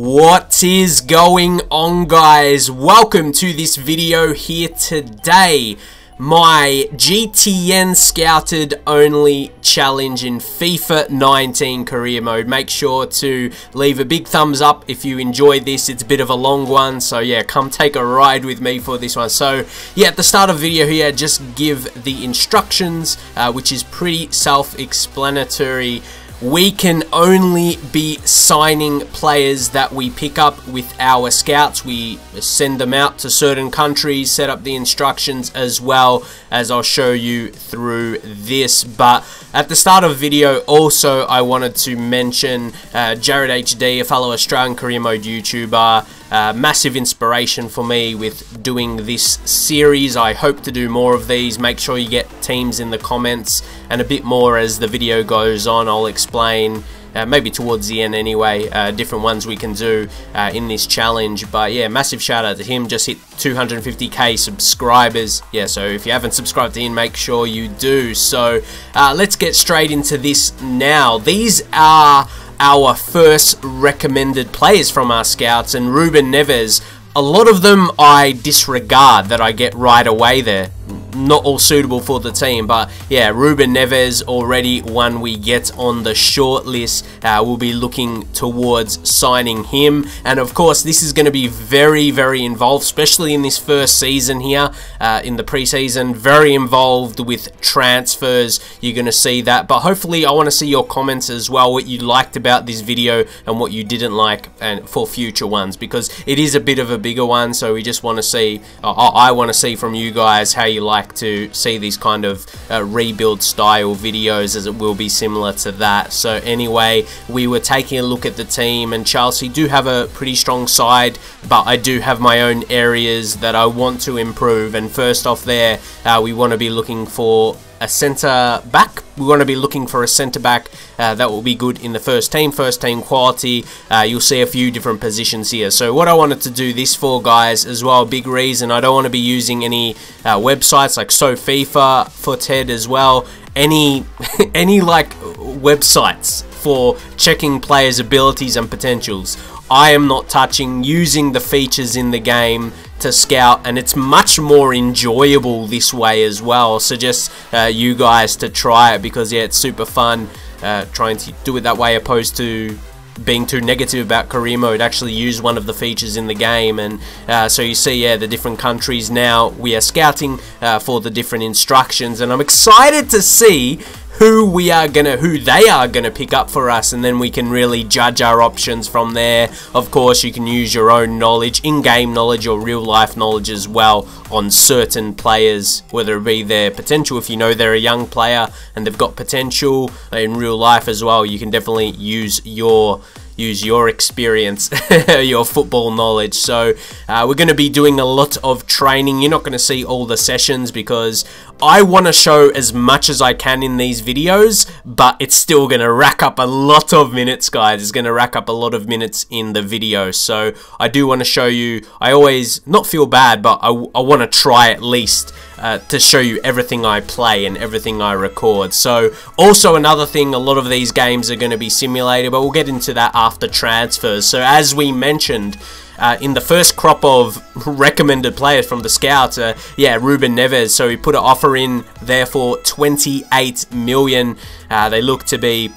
What is going on guys? Welcome to this video here today. My GTN Scouted Only Challenge in FIFA 19 Career Mode. Make sure to leave a big thumbs up if you enjoyed this. It's a bit of a long one, so yeah, come take a ride with me for this one. So yeah, at the start of the video here, just give the instructions, uh, which is pretty self-explanatory we can only be signing players that we pick up with our scouts. We send them out to certain countries, set up the instructions as well as I'll show you through this. But at the start of the video, also, I wanted to mention uh, JarradHD, a fellow Australian career mode YouTuber. Uh, massive inspiration for me with doing this series. I hope to do more of these. Make sure you get teams in the comments and a bit more as the video goes on. I'll explain uh, maybe towards the end anyway, uh, different ones we can do uh, in this challenge. But yeah, massive shout out to him, just hit 250k subscribers. Yeah, so if you haven't subscribed to him, make sure you do. So uh, let's get straight into this now. These are our first recommended players from our scouts, and Ruben Neves. A lot of them I disregard that I get right away there not all suitable for the team. But yeah, Ruben Neves already one we get on the short list. Uh, we'll be looking towards signing him. And of course, this is going to be very, very involved, especially in this first season here uh, in the preseason. Very involved with transfers. You're going to see that. But hopefully, I want to see your comments as well, what you liked about this video and what you didn't like and for future ones because it is a bit of a bigger one. So we just want to see, uh, I want to see from you guys how you like to see these kind of uh, rebuild style videos as it will be similar to that. So anyway, we were taking a look at the team and Chelsea do have a pretty strong side, but I do have my own areas that I want to improve. And first off there, uh, we want to be looking for a centre back. We want to be looking for a centre back uh, that will be good in the first team, first team quality. Uh, you'll see a few different positions here. So what I wanted to do this for, guys, as well, big reason, I don't want to be using any uh, websites like SoFIFA, Futhead as well, any, any like websites for checking players' abilities and potentials. I am not touching using the features in the game to scout and it's much more enjoyable this way as well. Suggest uh, you guys to try it because yeah, it's super fun uh, trying to do it that way opposed to being too negative about career mode actually use one of the features in the game and uh, so you see yeah the different countries now we are scouting uh, for the different instructions and I'm excited to see who we are gonna who they are gonna pick up for us and then we can really judge our options from there. Of course you can use your own knowledge in-game knowledge or real life knowledge as well on certain players whether it be their potential. If you know they're a young player and they've got potential in real life as well you can definitely use your use your experience, your football knowledge. So uh, we're going to be doing a lot of training. You're not going to see all the sessions because I want to show as much as I can in these videos, but it's still going to rack up a lot of minutes, guys. It's going to rack up a lot of minutes in the video. So I do want to show you, I always, not feel bad, but I, I want to try at least uh, to show you everything I play and everything I record. So also another thing, a lot of these games are going to be simulated, but we'll get into that after transfers. So as we mentioned, uh, in the first crop of recommended players from the scouts, uh, yeah, Ruben Neves. So we put an offer in there for 28 million. Uh, they look to be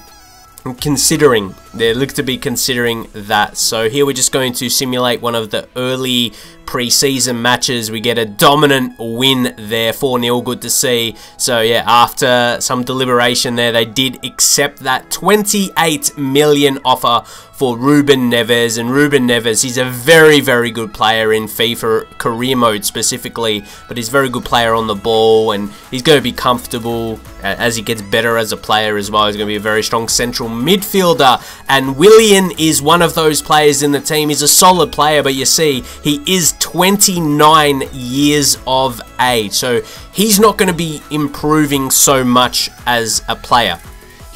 considering they look to be considering that so here we're just going to simulate one of the early pre-season matches. We get a dominant win there, 4-0, good to see. So yeah, after some deliberation there, they did accept that 28 million offer for Ruben Neves. And Ruben Neves, he's a very, very good player in FIFA career mode specifically, but he's a very good player on the ball and he's going to be comfortable as he gets better as a player as well. He's going to be a very strong central midfielder. And Willian is one of those players in the team. He's a solid player, but you see, he is 29 years of age. So he's not going to be improving so much as a player.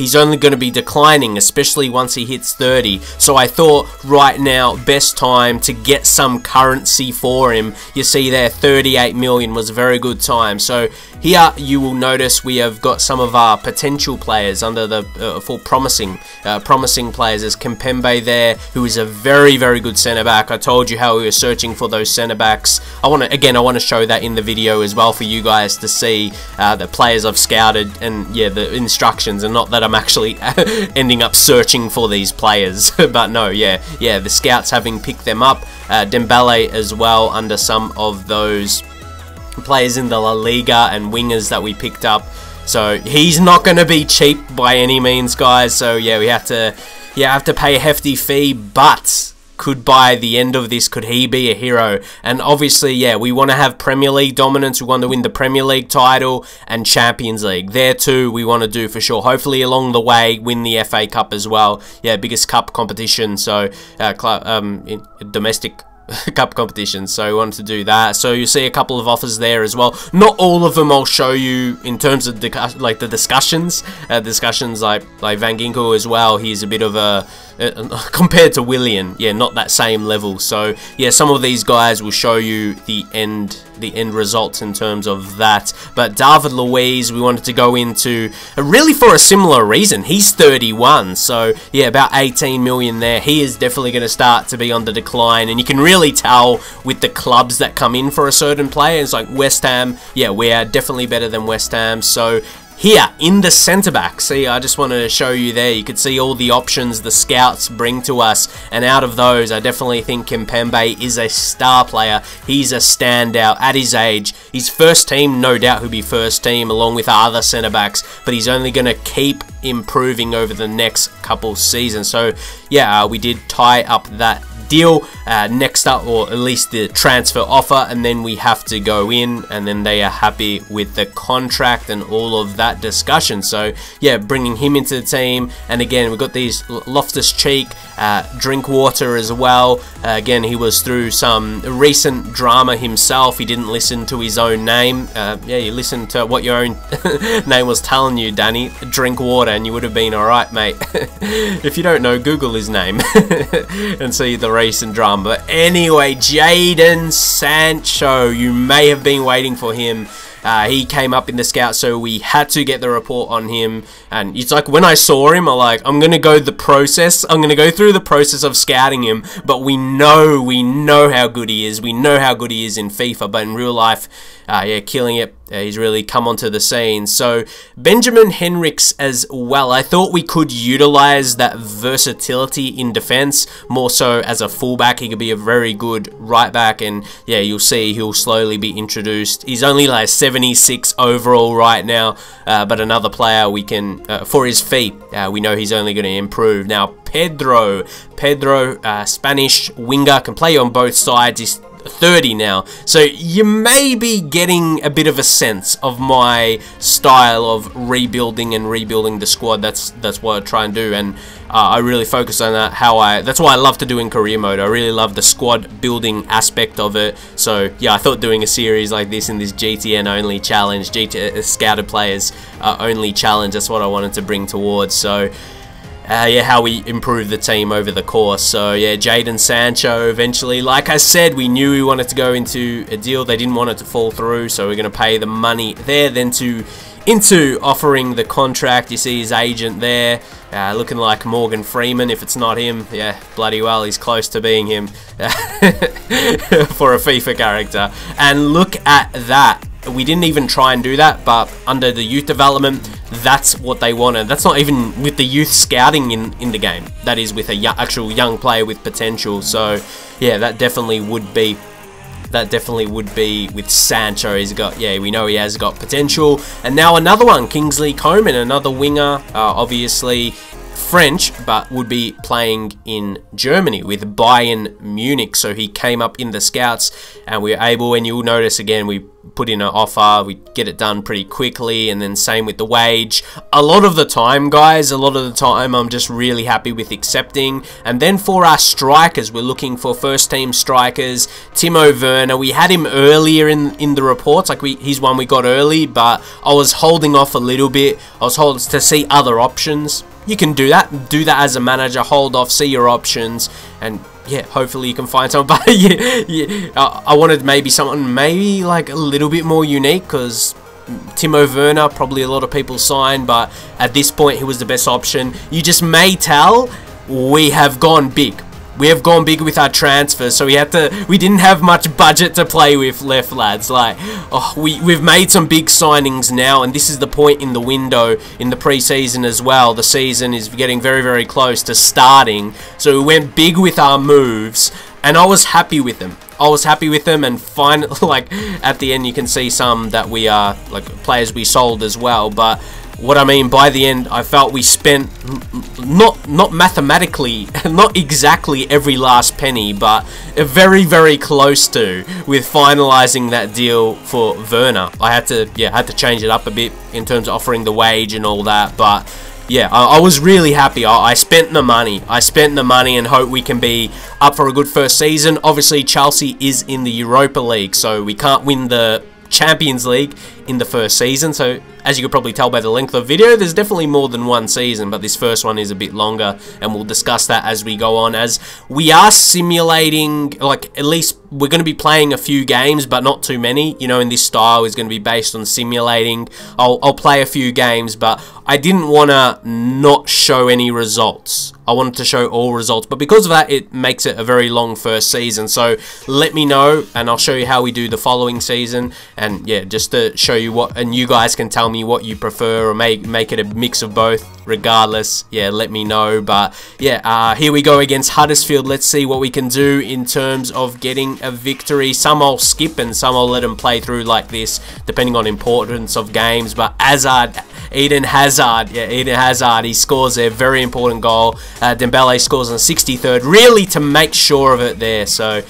He's only going to be declining, especially once he hits 30. So I thought right now, best time to get some currency for him. You see there, 38 million was a very good time. So here you will notice we have got some of our potential players under the uh, for promising uh, promising players. There's Kimpembe there, who is a very very good centre back. I told you how we were searching for those centre backs. I want to again I want to show that in the video as well for you guys to see uh, the players I've scouted and yeah the instructions and not that I'm actually ending up searching for these players. but no, yeah yeah the scouts having picked them up. Uh, Dembele as well under some of those players in the La Liga and wingers that we picked up. So he's not going to be cheap by any means, guys. So yeah, we have to yeah have to pay a hefty fee, but could by the end of this could he be a hero? And obviously yeah we want to have premier league dominance we want to win the premier league title and champions league. There too we want to do for sure. Hopefully along the way win the fa cup as well. Yeah biggest cup competition so uh, um, domestic cup competition so we wanted to do that. So you see a couple of offers there as well. Not all of them I'll show you in terms of the like the discussions uh, discussions like like Van Ginkel as well. He's a bit of a uh, compared to Willian, yeah, not that same level. So yeah, some of these guys will show you the end the end results in terms of that. But David Luiz, we wanted to go into really for a similar reason. He's 31, so yeah, about 18 million there. He is definitely going to start to be on the decline, and you can really tell with the clubs that come in for a certain player. It's like West Ham, yeah, we are definitely better than West Ham. So here, in the centre back, see, I just wanted to show you there, you could see all the options the scouts bring to us, and out of those, I definitely think Kimpembe is a star player. He's a standout at his age. His first team, no doubt he'll be first team along with our other centre backs, but he's only going to keep improving over the next couple seasons. So, yeah, uh, we did tie up that deal uh, next up, or at least the transfer offer, and then we have to go in, and then they are happy with the contract and all of that discussion. So yeah, bringing him into the team, and again we've got these Loftus Cheek, uh, Drinkwater as well. Uh, again, he was through some recent drama himself. He didn't listen to his own name. Uh, yeah, you listened to what your own name was telling you, Danny. Drink water, and you would have been alright, mate. if you don't know, Google his name and see the recent drama. But anyway, Jadon Sancho, you may have been waiting for him. Uh, he came up in the scout, so we had to get the report on him. And it's like when I saw him, I'm like, I'm gonna go the process. I'm gonna go through the process of scouting him. But we know, we know how good he is. We know how good he is in FIFA. But in real life, uh, yeah, killing it. Uh, he's really come onto the scene. So Benjamin Henrichs as well. I thought we could utilize that versatility in defense more so as a fullback. He could be a very good right back, and yeah, you'll see he'll slowly be introduced. He's only like 76 overall right now, uh, but another player we can uh, for his feet. Uh, we know he's only going to improve now. Pedro, Pedro, uh, Spanish winger, can play on both sides. He's 30 now. So you may be getting a bit of a sense of my style of rebuilding and rebuilding the squad. That's that's what I try and do, and uh, I really focus on that. How I that's what I love to do in career mode. I really love the squad building aspect of it. So yeah, I thought doing a series like this in this GTN only challenge, GT uh, scouted players uh, only challenge. That's what I wanted to bring towards. So uh, yeah, how we improved the team over the course. So yeah, Jadon Sancho eventually, like I said, we knew we wanted to go into a deal. They didn't want it to fall through, so we're going to pay the money there. Then to into offering the contract, you see his agent there, uh, looking like Morgan Freeman. If it's not him, yeah, bloody well, he's close to being him for a FIFA character. And look at that. We didn't even try and do that, but under the youth development, that's what they wanted. That's not even with the youth scouting in, in the game. That is with a actual young player with potential. So, yeah, that definitely would be that definitely would be with Sancho. He's got, yeah, we know he has got potential. And now another one, Kingsley Coman, another winger. Uh, obviously, French, but would be playing in Germany with Bayern Munich. So he came up in the scouts, and we were able, and you'll notice again, we put in an offer, we get it done pretty quickly, and then same with the wage. A lot of the time, guys, a lot of the time, I'm just really happy with accepting. And then for our strikers, we're looking for first team strikers. Timo Werner, we had him earlier in in the reports, like we he's one we got early, but I was holding off a little bit. I was holding to see other options you can do that. Do that as a manager. Hold off, see your options, and yeah, hopefully you can find someone. But yeah, yeah I, I wanted maybe someone maybe like a little bit more unique because Timo Werner, probably a lot of people signed, but at this point he was the best option. You just may tell we have gone big we have gone big with our transfers, so we had to. We didn't have much budget to play with left, lads. Like, oh, we we've made some big signings now, and this is the point in the window in the preseason as well. The season is getting very very close to starting, so we went big with our moves, and I was happy with them. I was happy with them, and finally, Like at the end, you can see some that we are like players we sold as well, but what I mean by the end, I felt we spent not not mathematically, not exactly every last penny, but very very close to with finalizing that deal for Werner. I had to yeah, I had to change it up a bit in terms of offering the wage and all that, but yeah, I, I, was really happy. I, I, spent the money. I spent the money and hope we can be up for a good first season. Obviously, Chelsea is in the Europa League, so we can't win the Champions League in the first season. So as you could probably tell by the length of video, there's definitely more than one season, but this first one is a bit longer, and we'll discuss that as we go on, as we are simulating, like, at least we're going to be playing a few games, but not too many. You know, in this style is going to be based on simulating. I'll, I'll play a few games, but I didn't want to not show any results. I wanted to show all results, but because of that, it makes it a very long first season. So let me know, and I'll show you how we do the following season. And yeah, just to show you what, and you guys can tell me what you prefer, or make make it a mix of both. Regardless, yeah, let me know. But yeah, uh, here we go against Huddersfield. Let's see what we can do in terms of getting a victory. Some I'll skip, and some I'll let them play through like this, depending on importance of games. But Hazard Eden Hazard. Yeah, Eden Hazard. He scores a very important goal. Uh, Dembele scores on 63rd, really to make sure of it there. So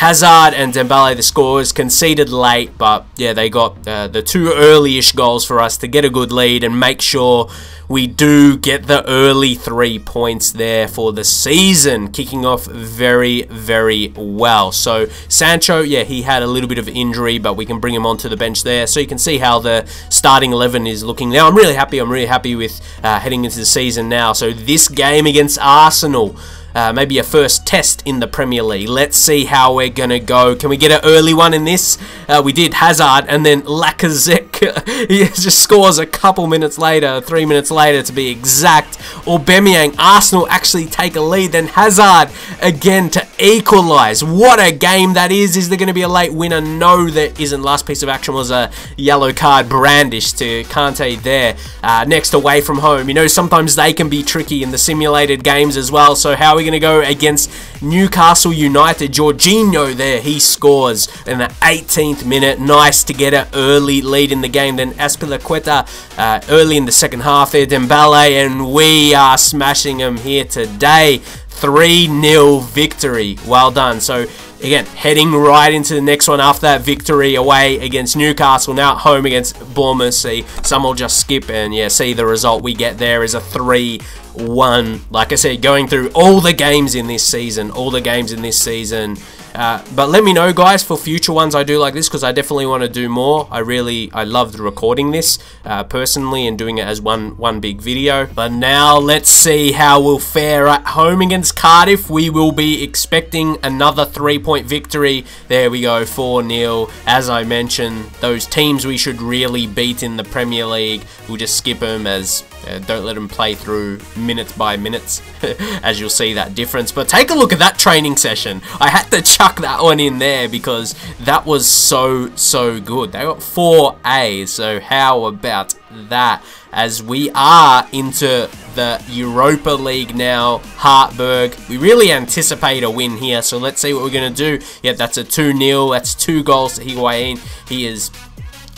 Hazard and Dembele, the scores, conceded late, but yeah, they got uh, the two early-ish goals for us to get a good lead and make sure we do get the early three points there for the season, kicking off very, very well. So Sancho, yeah, he had a little bit of injury, but we can bring him onto the bench there. So you can see how the starting 11 is looking now. I'm really happy. I'm really happy with uh, heading into the season now. So this game against Arsenal, uh, maybe a first test in the Premier League. Let's see how we're going to go. Can we get an early one in this? Uh, we did Hazard and then Lacazette. he just scores a couple minutes later, three minutes later to be exact. Or Aubameyang, Arsenal actually take a lead. Then Hazard again to equalise. What a game that is. Is there going to be a late winner? No, there isn't. Last piece of action was a yellow card brandished to Kante there. Uh, next away from home. You know, sometimes they can be tricky in the simulated games as well. So how are we're going to go against Newcastle United. Jorginho there, he scores in the 18th minute. Nice to get an early lead in the game. Then Azpilicueta uh, early in the second half there, Dembele, and we are smashing them here today. 3-0 victory. Well done. So again, heading right into the next one after that victory away against Newcastle. Now at home against Bournemouth. See, some will just skip and yeah, see the result we get there is a 3 1. Like I said, going through all the games in this season, all the games in this season. Uh, but let me know, guys, for future ones I do like this because I definitely want to do more. I really, I loved recording this uh, personally and doing it as one one big video. But now let's see how we'll fare at home against Cardiff. We will be expecting another three-point victory. There we go, 4-0. As I mentioned, those teams we should really beat in the Premier League. We'll just skip them as uh, don't let them play through minutes by minutes, as you'll see that difference. But take a look at that training session. I had to chuck that one in there because that was so, so good. They got four A's, so how about that? As we are into the Europa League now, Hartberg. We really anticipate a win here, so let's see what we're going to do. Yeah, that's a 2-0. That's two goals to Higuain. He is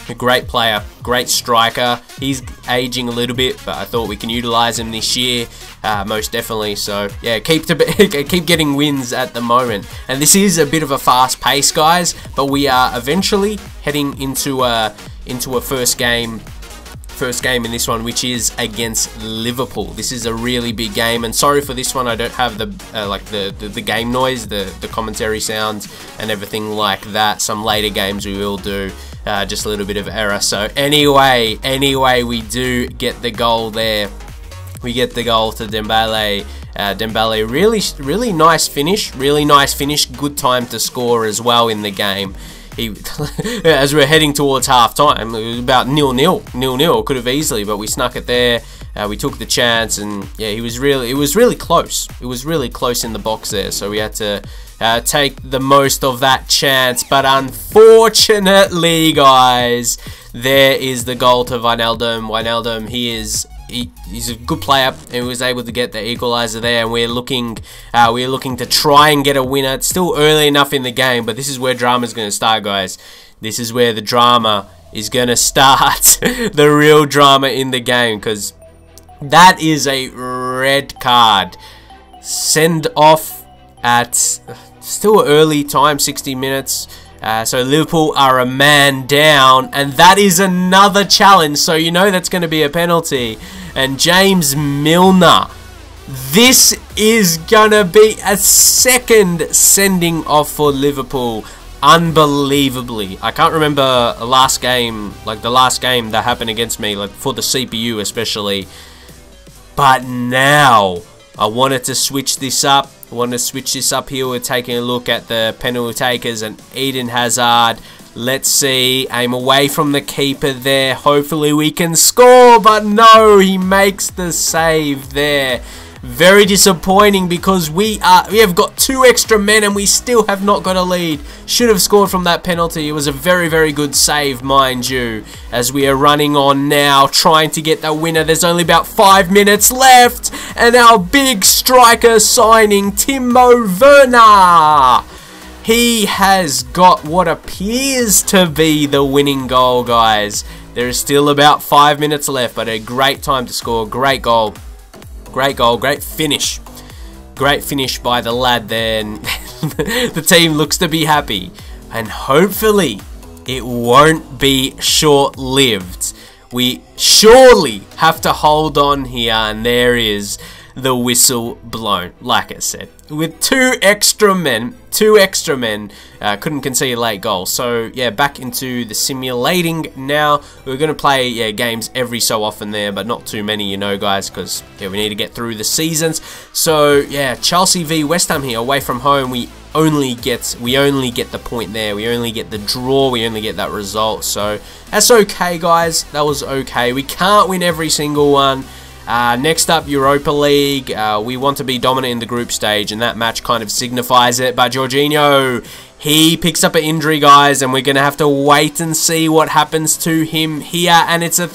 a great player, great striker. He's aging a little bit, but I thought we can utilize him this year, uh, most definitely. So yeah, keep to keep getting wins at the moment. And this is a bit of a fast pace, guys. But we are eventually heading into a into a first game first game in this one, which is against Liverpool. This is a really big game, and sorry for this one, I don't have the uh, like the, the, the game noise, the the commentary sounds, and everything like that. Some later games we will do. Uh, just a little bit of error. So anyway, anyway, we do get the goal there. We get the goal to Dembele. Uh, Dembele, really, really nice finish. Really nice finish. Good time to score as well in the game he as we're heading towards half time, it was about nil nil, nil nil. Could have easily, but we snuck it there. Uh, we took the chance, and yeah, he was really, it was really close. It was really close in the box there, so we had to uh, take the most of that chance. But unfortunately, guys, there is the goal to Wijnaldum. Wijnaldum, he is he, he's a good player and was able to get the equalizer there. And we're looking, uh, we're looking to try and get a winner. It's still early enough in the game, but this is where drama is going to start, guys. This is where the drama is going to start. the real drama in the game, because that is a red card. Send off at still early time, 60 minutes. Uh, so Liverpool are a man down, and that is another challenge. So you know that's going to be a penalty. And James Milner. This is going to be a second sending off for Liverpool. Unbelievably. I can't remember last game, like the last game that happened against me, like for the CPU especially. But now, I wanted to switch this up. I want to switch this up here. We're taking a look at the penalty takers and Eden Hazard. Let's see. Aim away from the keeper there. Hopefully we can score. But no, he makes the save there. Very disappointing because we are we have got two extra men and we still have not got a lead. Should have scored from that penalty. It was a very, very good save, mind you. As we are running on now, trying to get the winner. There's only about five minutes left. And our big striker signing, Timo Werner. He has got what appears to be the winning goal, guys. There is still about five minutes left, but a great time to score. Great goal. Great goal, great finish. Great finish by the lad then. the team looks to be happy. And hopefully, it won't be short-lived. We surely have to hold on here, and there is the whistle blown, like I said. With two extra men, two extra men, uh, couldn't concede a late goal. So, yeah, back into the simulating now. We're going to play yeah, games every so often there, but not too many, you know, guys, because yeah, we need to get through the seasons. So, yeah, Chelsea v West Ham here, away from home. We only get we only get the point there. We only get the draw. We only get that result. So, that's okay, guys. That was okay. We can't win every single one. Uh, next up, Europa League. Uh, we want to be dominant in the group stage, and that match kind of signifies it. But Jorginho, he picks up an injury, guys, and we're going to have to wait and see what happens to him here. And it's a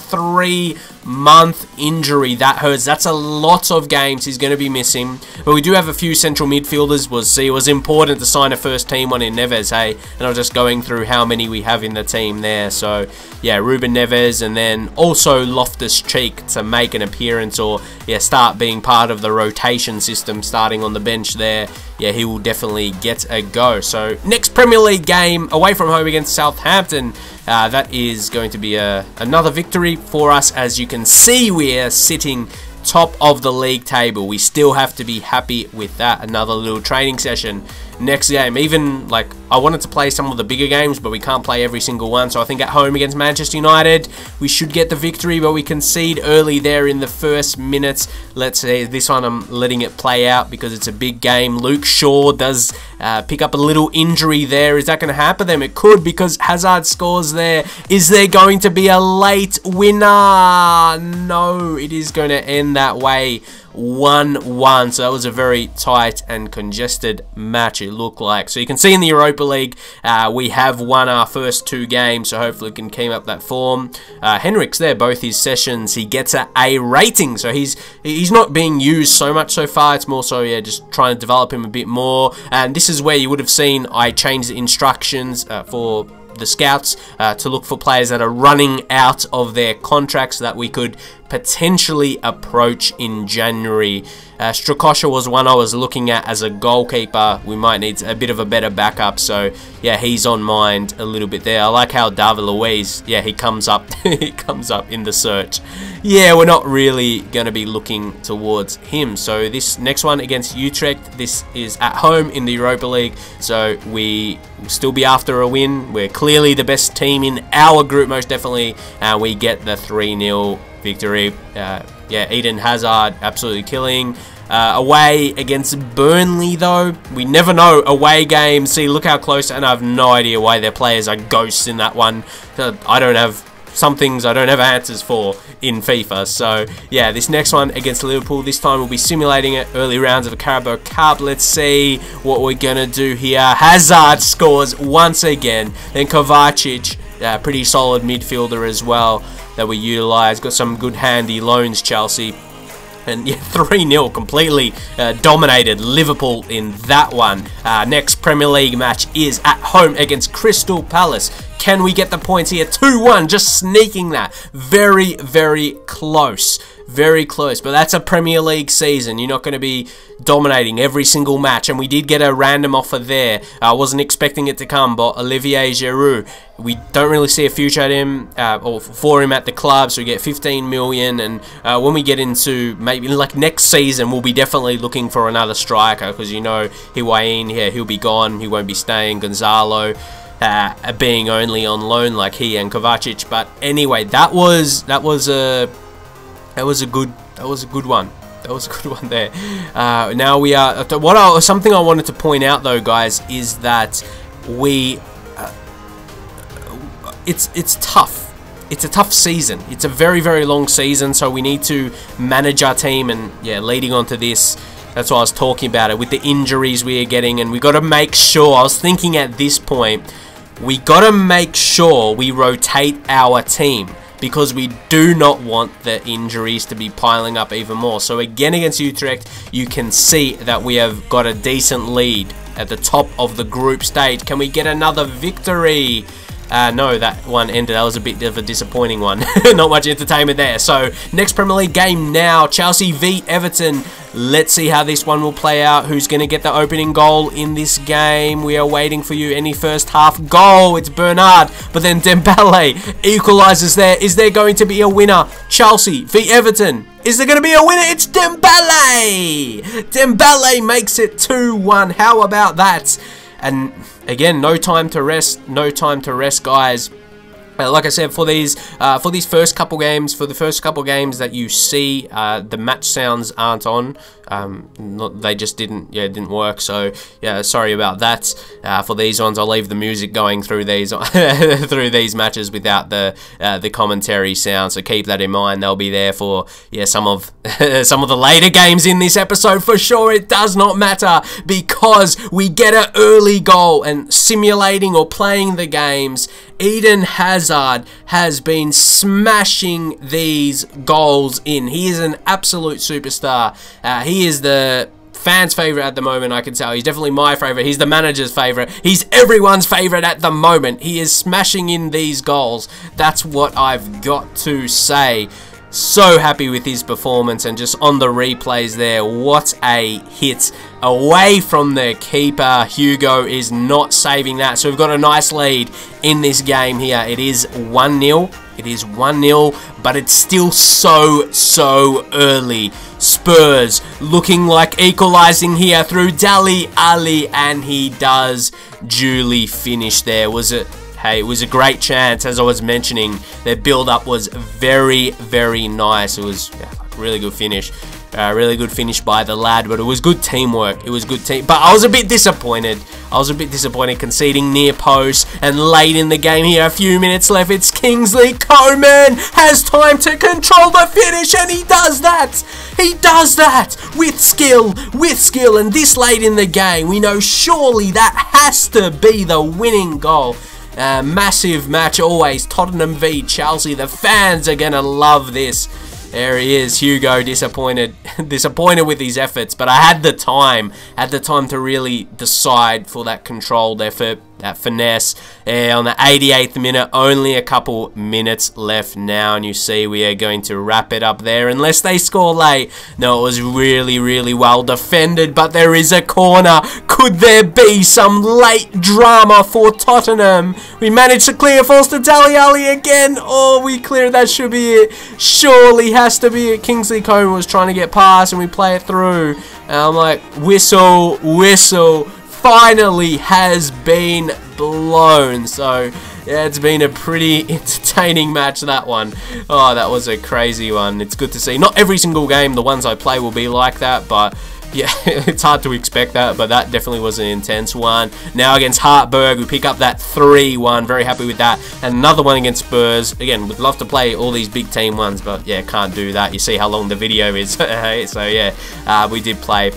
three-month injury. That hurts. That's a lot of games he's going to be missing. But we do have a few central midfielders. We'll see. It was important to sign a first-team one in Neves, hey? And I was just going through how many we have in the team there. So, yeah, Ruben Neves and then also Loftus-Cheek to make an appearance or, yeah, start being part of the rotation system starting on the bench there yeah, he will definitely get a go. So next Premier League game away from home against Southampton. Uh, that is going to be a, another victory for us. As you can see, we are sitting top of the league table. We still have to be happy with that. Another little training session next game. Even, like, I wanted to play some of the bigger games, but we can't play every single one. So I think at home against Manchester United, we should get the victory, but we concede early there in the first minutes. Let's see this one I'm letting it play out because it's a big game. Luke Shaw does uh, pick up a little injury there. Is that going to happen them? It could because Hazard scores there. Is there going to be a late winner? No, it is going to end that way. 1-1. So that was a very tight and congested match it looked like. So you can see in the Europa League, uh, we have won our first two games, so hopefully we can keep up that form. Uh, Henrichs there, both his sessions, he gets a A rating, so he's he's not being used so much so far. It's more so, yeah, just trying to develop him a bit more. And this is where you would have seen I changed the instructions uh, for the scouts uh, to look for players that are running out of their contracts that we could potentially approach in January. Uh, Strakosha was one I was looking at as a goalkeeper. We might need a bit of a better backup, so yeah, he's on mind a little bit there. I like how David Luiz, yeah, he comes up, he comes up in the search. Yeah, we're not really going to be looking towards him. So this next one against Utrecht, this is at home in the Europa League, so we will still be after a win. We're clearly the best team in our group, most definitely, and we get the 3-0 victory. Uh, yeah, Eden Hazard absolutely killing. Uh, away against Burnley, though, we never know. Away game, see, look how close, and I have no idea why their players are ghosts in that one. Uh, I don't have some things I don't have answers for in FIFA. So, yeah, this next one against Liverpool, this time we'll be simulating it. Early rounds of a Carabao Cup. Let's see what we're going to do here. Hazard scores once again. Then Kovacic, uh, pretty solid midfielder as well that we utilise. Got some good handy loans, Chelsea. And yeah, 3-0, completely uh, dominated Liverpool in that one. Uh, next Premier League match is at home against Crystal Palace. Can we get the points here? 2-1, just sneaking that. Very, very close. Very close, but that's a Premier League season. You're not going to be dominating every single match, and we did get a random offer there. I wasn't expecting it to come, but Olivier Giroud, we don't really see a future at him uh, or for him at the club, so we get 15 million. And uh, when we get into maybe like next season, we'll be definitely looking for another striker because you know Higuain, yeah, he'll be gone, he won't be staying. Gonzalo uh, being only on loan like he and Kovacic. But anyway, that was that was a that was a good that was a good one. That was a good one there. Uh, now we are. What I, something I wanted to point out though, guys, is that we. Uh, it's it's tough. It's a tough season. It's a very very long season, so we need to manage our team. And yeah, leading on to this, that's why I was talking about it with the injuries we are getting, and we got to make sure. I was thinking at this point we got to make sure we rotate our team because we do not want the injuries to be piling up even more. So again against Utrecht, you can see that we have got a decent lead at the top of the group stage. Can we get another victory? Uh, no, that one ended. That was a bit of a disappointing one. Not much entertainment there. So, next Premier League game now. Chelsea v Everton. Let's see how this one will play out. Who's going to get the opening goal in this game? We are waiting for you. Any first half goal? It's Bernard. But then Dembele equalises there. Is there going to be a winner? Chelsea v Everton. Is there going to be a winner? It's Dembele! Dembele makes it 2-1. How about that? And again, no time to rest, no time to rest, guys. Uh, like I said, for these uh, for these first couple games, for the first couple games that you see, uh, the match sounds aren't on. Um, not, they just didn't, yeah, didn't work. So yeah, sorry about that. Uh, for these ones, I'll leave the music going through these through these matches without the uh, the commentary sound. So keep that in mind. They'll be there for yeah some of some of the later games in this episode for sure. It does not matter because we get an early goal and simulating or playing the games. Eden Hazard has been smashing these goals in. He is an absolute superstar. Uh, he is the fans' favourite at the moment, I can tell. He's definitely my favourite. He's the manager's favourite. He's everyone's favourite at the moment. He is smashing in these goals. That's what I've got to say. So happy with his performance and just on the replays there, what a hit away from the keeper. Hugo is not saving that. So we've got a nice lead in this game here. It is 1-0. It is 1-0, but it's still so, so early. Spurs looking like equalising here through Dele Alli and he does duly finish there. Was it? Hey, it was a great chance, as I was mentioning. Their build-up was very, very nice. It was yeah, really good finish. Uh, really good finish by the lad, but it was good teamwork. It was good team. But I was a bit disappointed. I was a bit disappointed conceding near post and late in the game here. A few minutes left. It's Kingsley Coman has time to control the finish, and he does that. He does that with skill, with skill. And this late in the game, we know surely that has to be the winning goal. Massive match always. Tottenham v Chelsea. The fans are going to love this. There he is, Hugo, disappointed, disappointed with his efforts, but I had the time, had the time to really decide for that controlled effort. That finesse uh, on the 88th minute. Only a couple minutes left now, and you see we are going to wrap it up there unless they score late. No, it was really, really well defended, but there is a corner. Could there be some late drama for Tottenham? We managed to clear Forster Dele Alli again. Oh, we cleared. That should be it. Surely has to be it. Kingsley Coman was trying to get past, and we play it through. And I'm like, whistle, whistle finally has been blown. So, yeah, it's been a pretty entertaining match, that one. Oh, that was a crazy one. It's good to see. Not every single game, the ones I play will be like that, but yeah, it's hard to expect that, but that definitely was an intense one. Now against Hartberg, we pick up that 3-1. Very happy with that. And another one against Spurs. Again, would love to play all these big team ones, but yeah, can't do that. You see how long the video is. so yeah, uh, we did play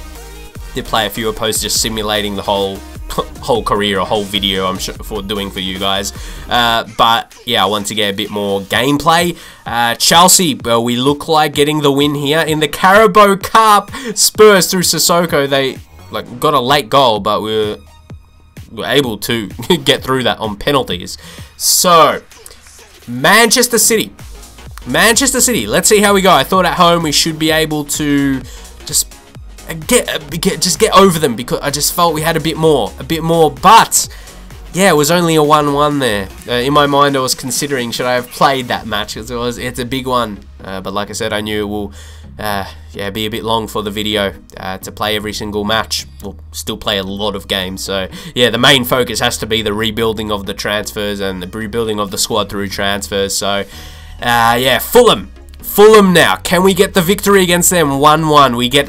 did play a few opposed just simulating the whole whole career, a whole video I'm sure for doing for you guys. Uh, but yeah, I want to get a bit more gameplay. Uh, Chelsea, well, we look like getting the win here in the Carabao Cup. Spurs through Sissoko, they like got a late goal, but we were, were able to get through that on penalties. So, Manchester City. Manchester City, let's see how we go. I thought at home we should be able to just get, get just get over them because I just felt we had a bit more, a bit more. But yeah, it was only a 1-1 there. Uh, in my mind, I was considering should I have played that match because it was it's a big one. Uh, but like I said, I knew it will uh, yeah be a bit long for the video uh, to play every single match. We'll still play a lot of games. So yeah, the main focus has to be the rebuilding of the transfers and the rebuilding of the squad through transfers. So uh, yeah, Fulham. Fulham now. Can we get the victory against them? 1-1. We get...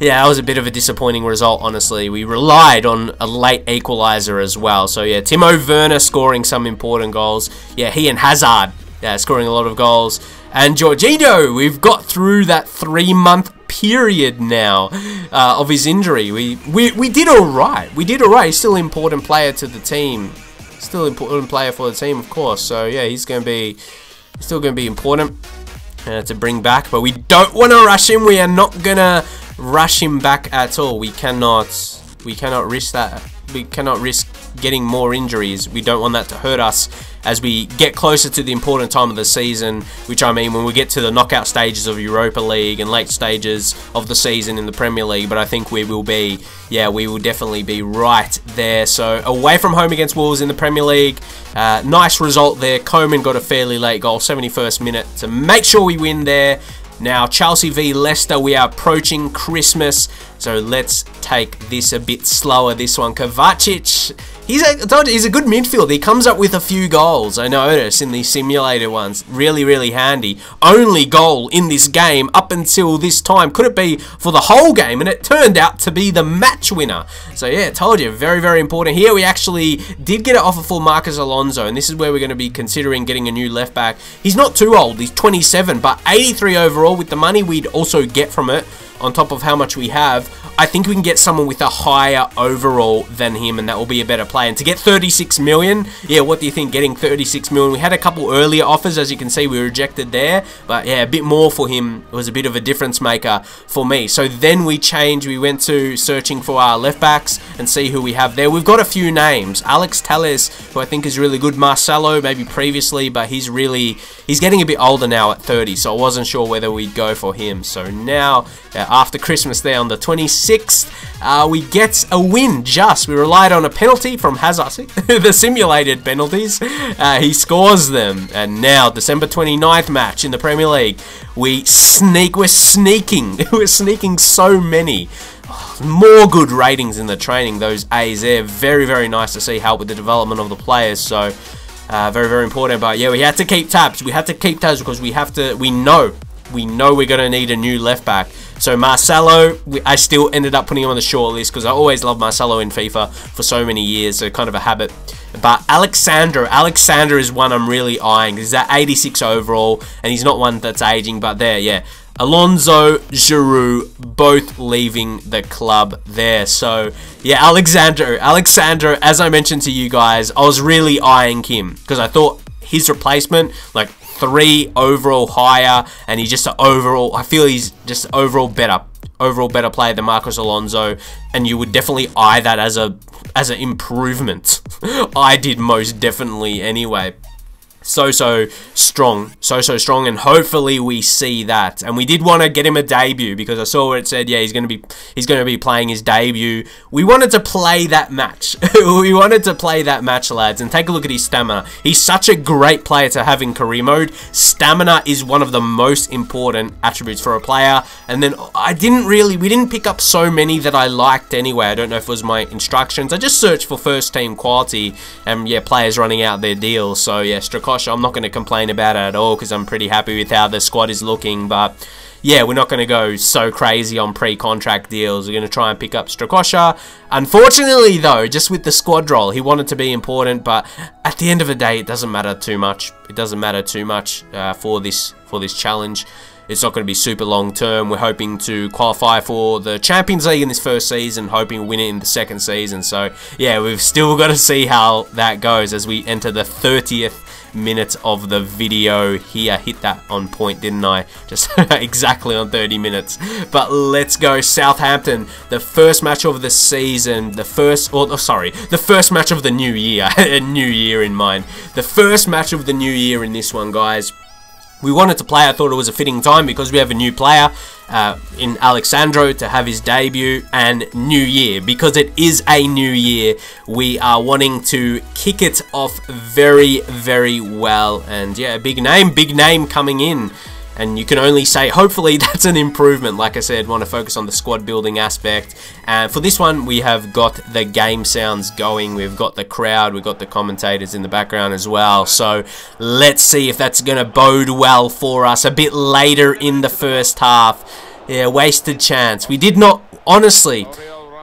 Yeah, that was a bit of a disappointing result, honestly. We relied on a late equaliser as well. So, yeah, Timo Werner scoring some important goals. Yeah, he and Hazard yeah, scoring a lot of goals. And Jorginho, we've got through that three-month period now uh, of his injury. We, we, we did all right. We did all right. He's still an important player to the team. Still important player for the team, of course. So, yeah, he's going to be... Still going to be important uh, to bring back, but we don't want to rush him. We are not gonna rush him back at all. We cannot, we cannot risk that. We cannot risk getting more injuries. We don't want that to hurt us as we get closer to the important time of the season, which I mean when we get to the knockout stages of Europa League and late stages of the season in the Premier League, but I think we will be, yeah, we will definitely be right there. So away from home against Wolves in the Premier League, uh, nice result there. Coman got a fairly late goal, 71st minute, to make sure we win there. Now, Chelsea v Leicester, we are approaching Christmas, so let's take this a bit slower, this one. Kovacic He's a, he's a good midfielder. He comes up with a few goals, I notice, in these simulator ones. Really, really handy. Only goal in this game up until this time. Could it be for the whole game? And it turned out to be the match winner. So yeah, told you, very, very important. Here we actually did get an offer for Marcos Alonso, and this is where we're going to be considering getting a new left back. He's not too old. He's 27, but 83 overall with the money we'd also get from it on top of how much we have, I think we can get someone with a higher overall than him, and that will be a better play. And to get 36 million, yeah, what do you think? Getting 36 million, we had a couple earlier offers, as you can see, we rejected there, but yeah, a bit more for him was a bit of a difference maker for me. So then we changed, we went to searching for our left backs and see who we have there. We've got a few names. Alex Telles, who I think is really good. Marcelo, maybe previously, but he's really, he's getting a bit older now at 30, so I wasn't sure whether we'd go for him. So now, after Christmas there on the 26th, uh, we get a win just. We relied on a penalty from Hazard, the simulated penalties. Uh, he scores them. And now, December 29th match in the Premier League, we sneak, we're sneaking, we're sneaking so many more good ratings in the training, those A's there. Very, very nice to see help with the development of the players. So, uh, very, very important. But yeah, we had to keep tabs. We had to keep tabs because we have to, we know, we know we're going to need a new left back. So Marcelo, I still ended up putting him on the short list because I always loved Marcelo in FIFA for so many years, so kind of a habit. But Alex Sandro, Alexander is one I'm really eyeing. He's at 86 overall, and he's not one that's aging, but there, yeah. Alonso, Giroud, both leaving the club there. So, yeah, Alex Sandro, Alexander, as I mentioned to you guys, I was really eyeing him because I thought his replacement, like three overall higher, and he's just an overall. I feel he's just overall better, overall better player than Marcos Alonso, and you would definitely eye that as a as an improvement. I did most definitely anyway so so strong so so strong and hopefully we see that. And we did want to get him a debut because I saw it said yeah he's going to be he's going to be playing his debut. We wanted to play that match. We wanted to play that match lads and take a look at his stamina. He's such a great player to have in career mode. Stamina is one of the most important attributes for a player. And then I didn't really we didn't pick up so many that I liked anyway. I don't know if it was my instructions. I just searched for first team quality and yeah players running out their deals. So yeah I'm not going to complain about it at all because I'm pretty happy with how the squad is looking. But yeah, we're not going to go so crazy on pre-contract deals. We're going to try and pick up Strakosha. Unfortunately, though, just with the squad role, he wanted to be important, but at the end of the day, it doesn't matter too much. It doesn't matter too much uh, for this for this challenge. It's not going to be super long term. We're hoping to qualify for the Champions League in this first season, hoping to win it in the second season. So, yeah, we've still got to see how that goes as we enter the 30th minutes of the video here. Hit that on point, didn't I? Just exactly on 30 minutes. But let's go. Southampton, the first match of the season, the first, or oh, sorry, the first match of the new year. A new year in mind. The first match of the new year in this one, guys. We wanted to play, I thought it was a fitting time because we have a new player uh, in Alex Sandro to have his debut and New Year. Because it is a new year, we are wanting to kick it off very, very well. And yeah, big name, big name coming in and you can only say hopefully that's an improvement. Like I said want to focus on the squad building aspect. And for this one we have got the game sounds going. We've got the crowd. We've got the commentators in the background as well. So let's see if that's gonna bode well for us a bit later in the first half. Yeah wasted chance. We did not honestly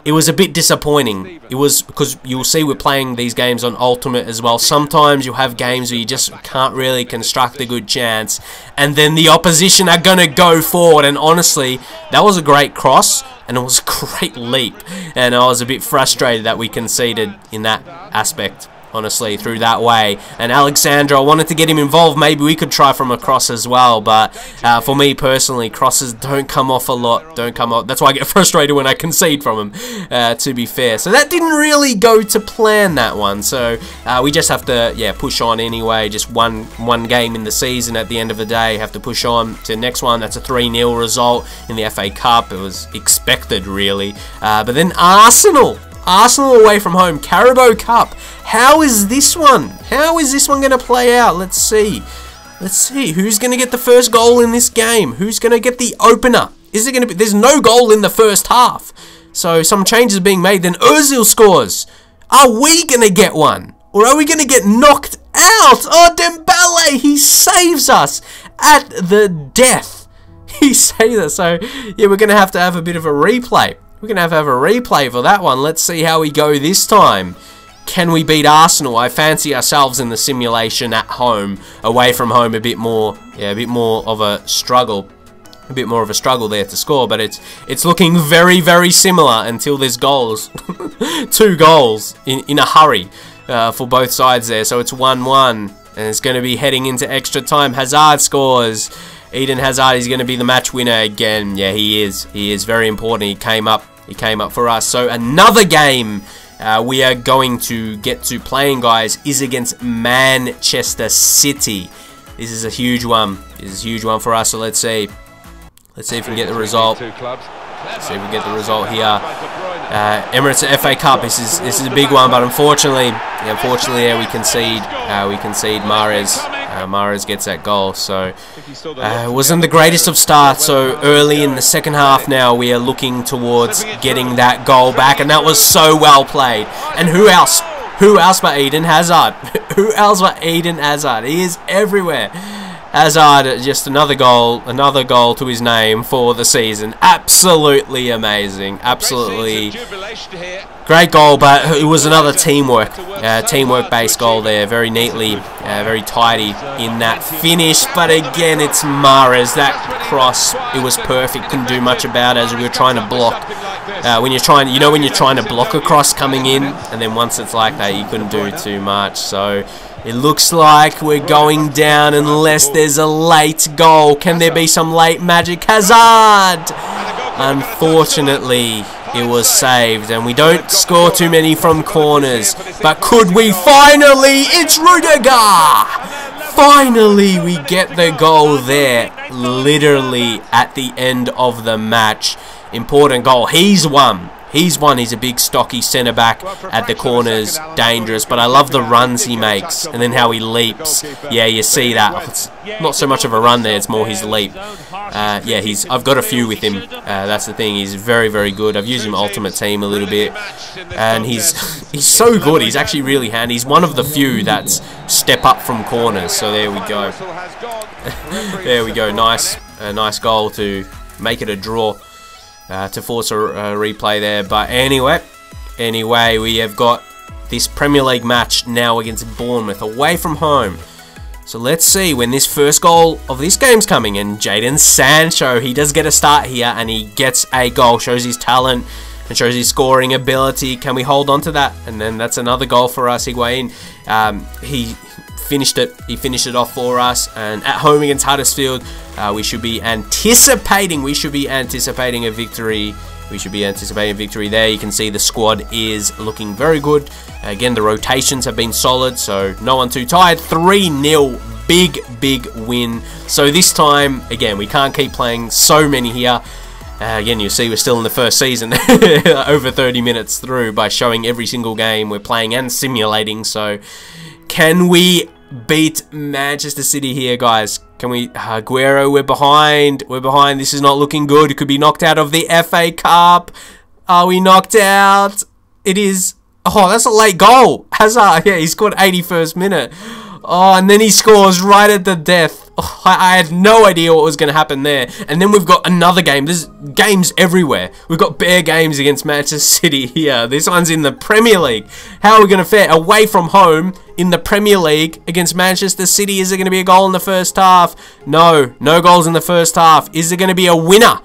it was a bit disappointing. It was because you'll see we're playing these games on Ultimate as well. Sometimes you'll have games where you just can't really construct a good chance, and then the opposition are going to go forward. And honestly, that was a great cross, and it was a great leap. And I was a bit frustrated that we conceded in that aspect honestly, through that way. And Alex Sandro, I wanted to get him involved. Maybe we could try from a cross as well. But uh, for me personally, crosses don't come off a lot. Don't come off. That's why I get frustrated when I concede from him, uh, to be fair. So that didn't really go to plan, that one. So uh, we just have to, yeah, push on anyway. Just one, one game in the season at the end of the day. Have to push on to the next one. That's a 3-0 result in the FA Cup. It was expected, really. Uh, but then Arsenal Arsenal away from home, Carabao Cup. How is this one? How is this one going to play out? Let's see. Let's see. Who's going to get the first goal in this game? Who's going to get the opener? Is it going to be... There's no goal in the first half. So some changes are being made. Then Ozil scores. Are we going to get one? Or are we going to get knocked out? Oh, Dembele, he saves us at the death. He saves us. So, yeah, we're going to have to have a bit of a replay. We're going to have have a replay for that one. Let's see how we go this time. Can we beat Arsenal? I fancy ourselves in the simulation at home, away from home a bit more, yeah, a bit more of a struggle. A bit more of a struggle there to score, but it's it's looking very, very similar until there's goals. Two goals in, in a hurry uh, for both sides there. So it's 1-1, and it's going to be heading into extra time. Hazard scores. Eden Hazard is going to be the match winner again. Yeah, he is. He is very important. He came up. He came up for us. So another game uh, we are going to get to playing, guys, is against Manchester City. This is a huge one. This is a huge one for us. So let's see. Let's see if we can get the result. Let's see if we get the result here. Uh, Emirates FA Cup. This is this is a big one, but unfortunately, unfortunately, yeah, we concede. Uh, we concede Mahrez. Uh, Mahrez gets that goal. So uh, wasn't the greatest of starts. So early in the second half now we are looking towards getting that goal back. And that was so well played. And who else? Who else but Eden Hazard? who else but Eden Hazard? He is everywhere. Hazard, just another goal, another goal to his name for the season. Absolutely amazing. Absolutely great goal, but it was another teamwork, uh, teamwork-based goal there. Very neatly, uh, very tidy in that finish. But again, it's Mahrez. That cross, it was perfect. Couldn't do much about it as we were trying to block uh, when you're trying, you know, when you're trying to block a cross coming in, and then once it's like that, you couldn't do too much. So it looks like we're going down unless there's a late goal. Can there be some late magic? Hazard! Unfortunately, it was saved, and we don't score too many from corners. But could we finally? It's Rudiger! Finally, we get the goal there, literally at the end of the match. Important goal. He's won. He's one. He's a big, stocky centre back at the corners, dangerous. But I love the runs he makes and then how he leaps. Yeah, you see that. It's not so much of a run there. It's more his leap. Uh, yeah, he's. I've got a few with him. Uh, that's the thing. He's very, very good. I've used him Ultimate Team a little bit, and he's he's so good. He's actually really handy. He's one of the few that's step up from corners. So there we go. there we go. Nice, a nice goal to make it a draw uh, to force a, a replay there. But anyway, anyway, we have got this Premier League match now against Bournemouth away from home. So let's see when this first goal of this game's coming. And Jadon Sancho, he does get a start here and he gets a goal. Shows his talent and shows his scoring ability. Can we hold on to that? And then that's another goal for us, Higuain. Um, he finished it. He finished it off for us. And at home against Huddersfield, uh, we should be anticipating. We should be anticipating a victory. We should be anticipating a victory there. You can see the squad is looking very good. Again, the rotations have been solid, so no one too tired. 3-0, big, big win. So this time, again, we can't keep playing so many here. Uh, again, you see we're still in the first season, over 30 minutes through by showing every single game we're playing and simulating. So can we beat Manchester City here, guys. Can we... Aguero, we're behind. We're behind. This is not looking good. It could be knocked out of the FA Cup. Are we knocked out? It is... Oh, that's a late goal. Hazard, yeah, he scored 81st minute. Oh, and then he scores right at the death. Oh, I, I, had no idea what was going to happen there. And then we've got another game. There's games everywhere. We've got bare games against Manchester City here. This one's in the Premier League. How are we going to fare? Away from home in the Premier League against Manchester City. Is there going to be a goal in the first half? No. No goals in the first half. Is there going to be a winner?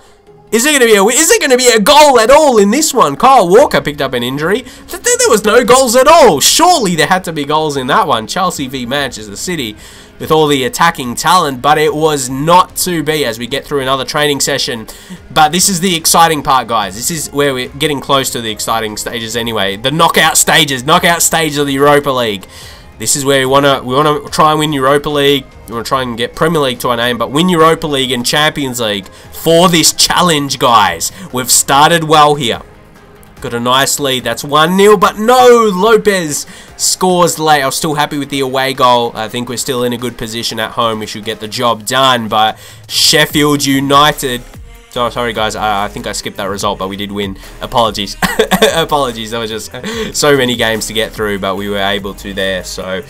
Is there going to be a is there going to be a goal at all in this one? Kyle Walker picked up an injury. There was no goals at all. Surely there had to be goals in that one. Chelsea v Manchester City with all the attacking talent, but it was not to be as we get through another training session. But this is the exciting part, guys. This is where we're getting close to the exciting stages anyway. The knockout stages, knockout stage of the Europa League. This is where we want to we want to try and win Europa League. We want to try and get Premier League to our name, but win Europa League and Champions League for this challenge, guys. We've started well here. Got a nice lead. That's 1-0, but no! Lopez scores late. I was still happy with the away goal. I think we're still in a good position at home. We should get the job done, but Sheffield United so sorry guys, I, I, think I skipped that result, but we did win. Apologies. Apologies, there was just so many games to get through, but we were able to there, so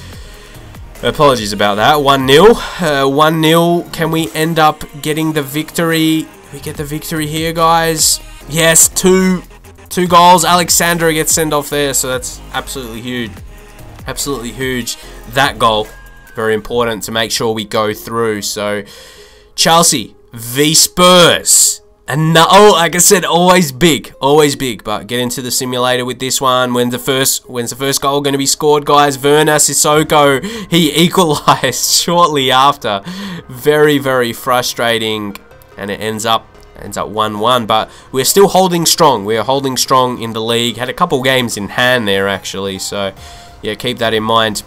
apologies about that. 1-0. 1-0. Uh, Can we end up getting the victory? We get the victory here, guys. Yes, two two goals. Alexandra gets sent off there, so that's absolutely huge. Absolutely huge. That goal, very important to make sure we go through. So, Chelsea v Spurs. And oh, like I said, always big, always big. But get into the simulator with this one. When's the first? When's the first goal going to be scored, guys? Werner Sissoko, he equalised shortly after. Very, very frustrating, and it ends up ends up 1-1. But we're still holding strong. We're holding strong in the league. Had a couple games in hand there actually. So yeah, keep that in mind.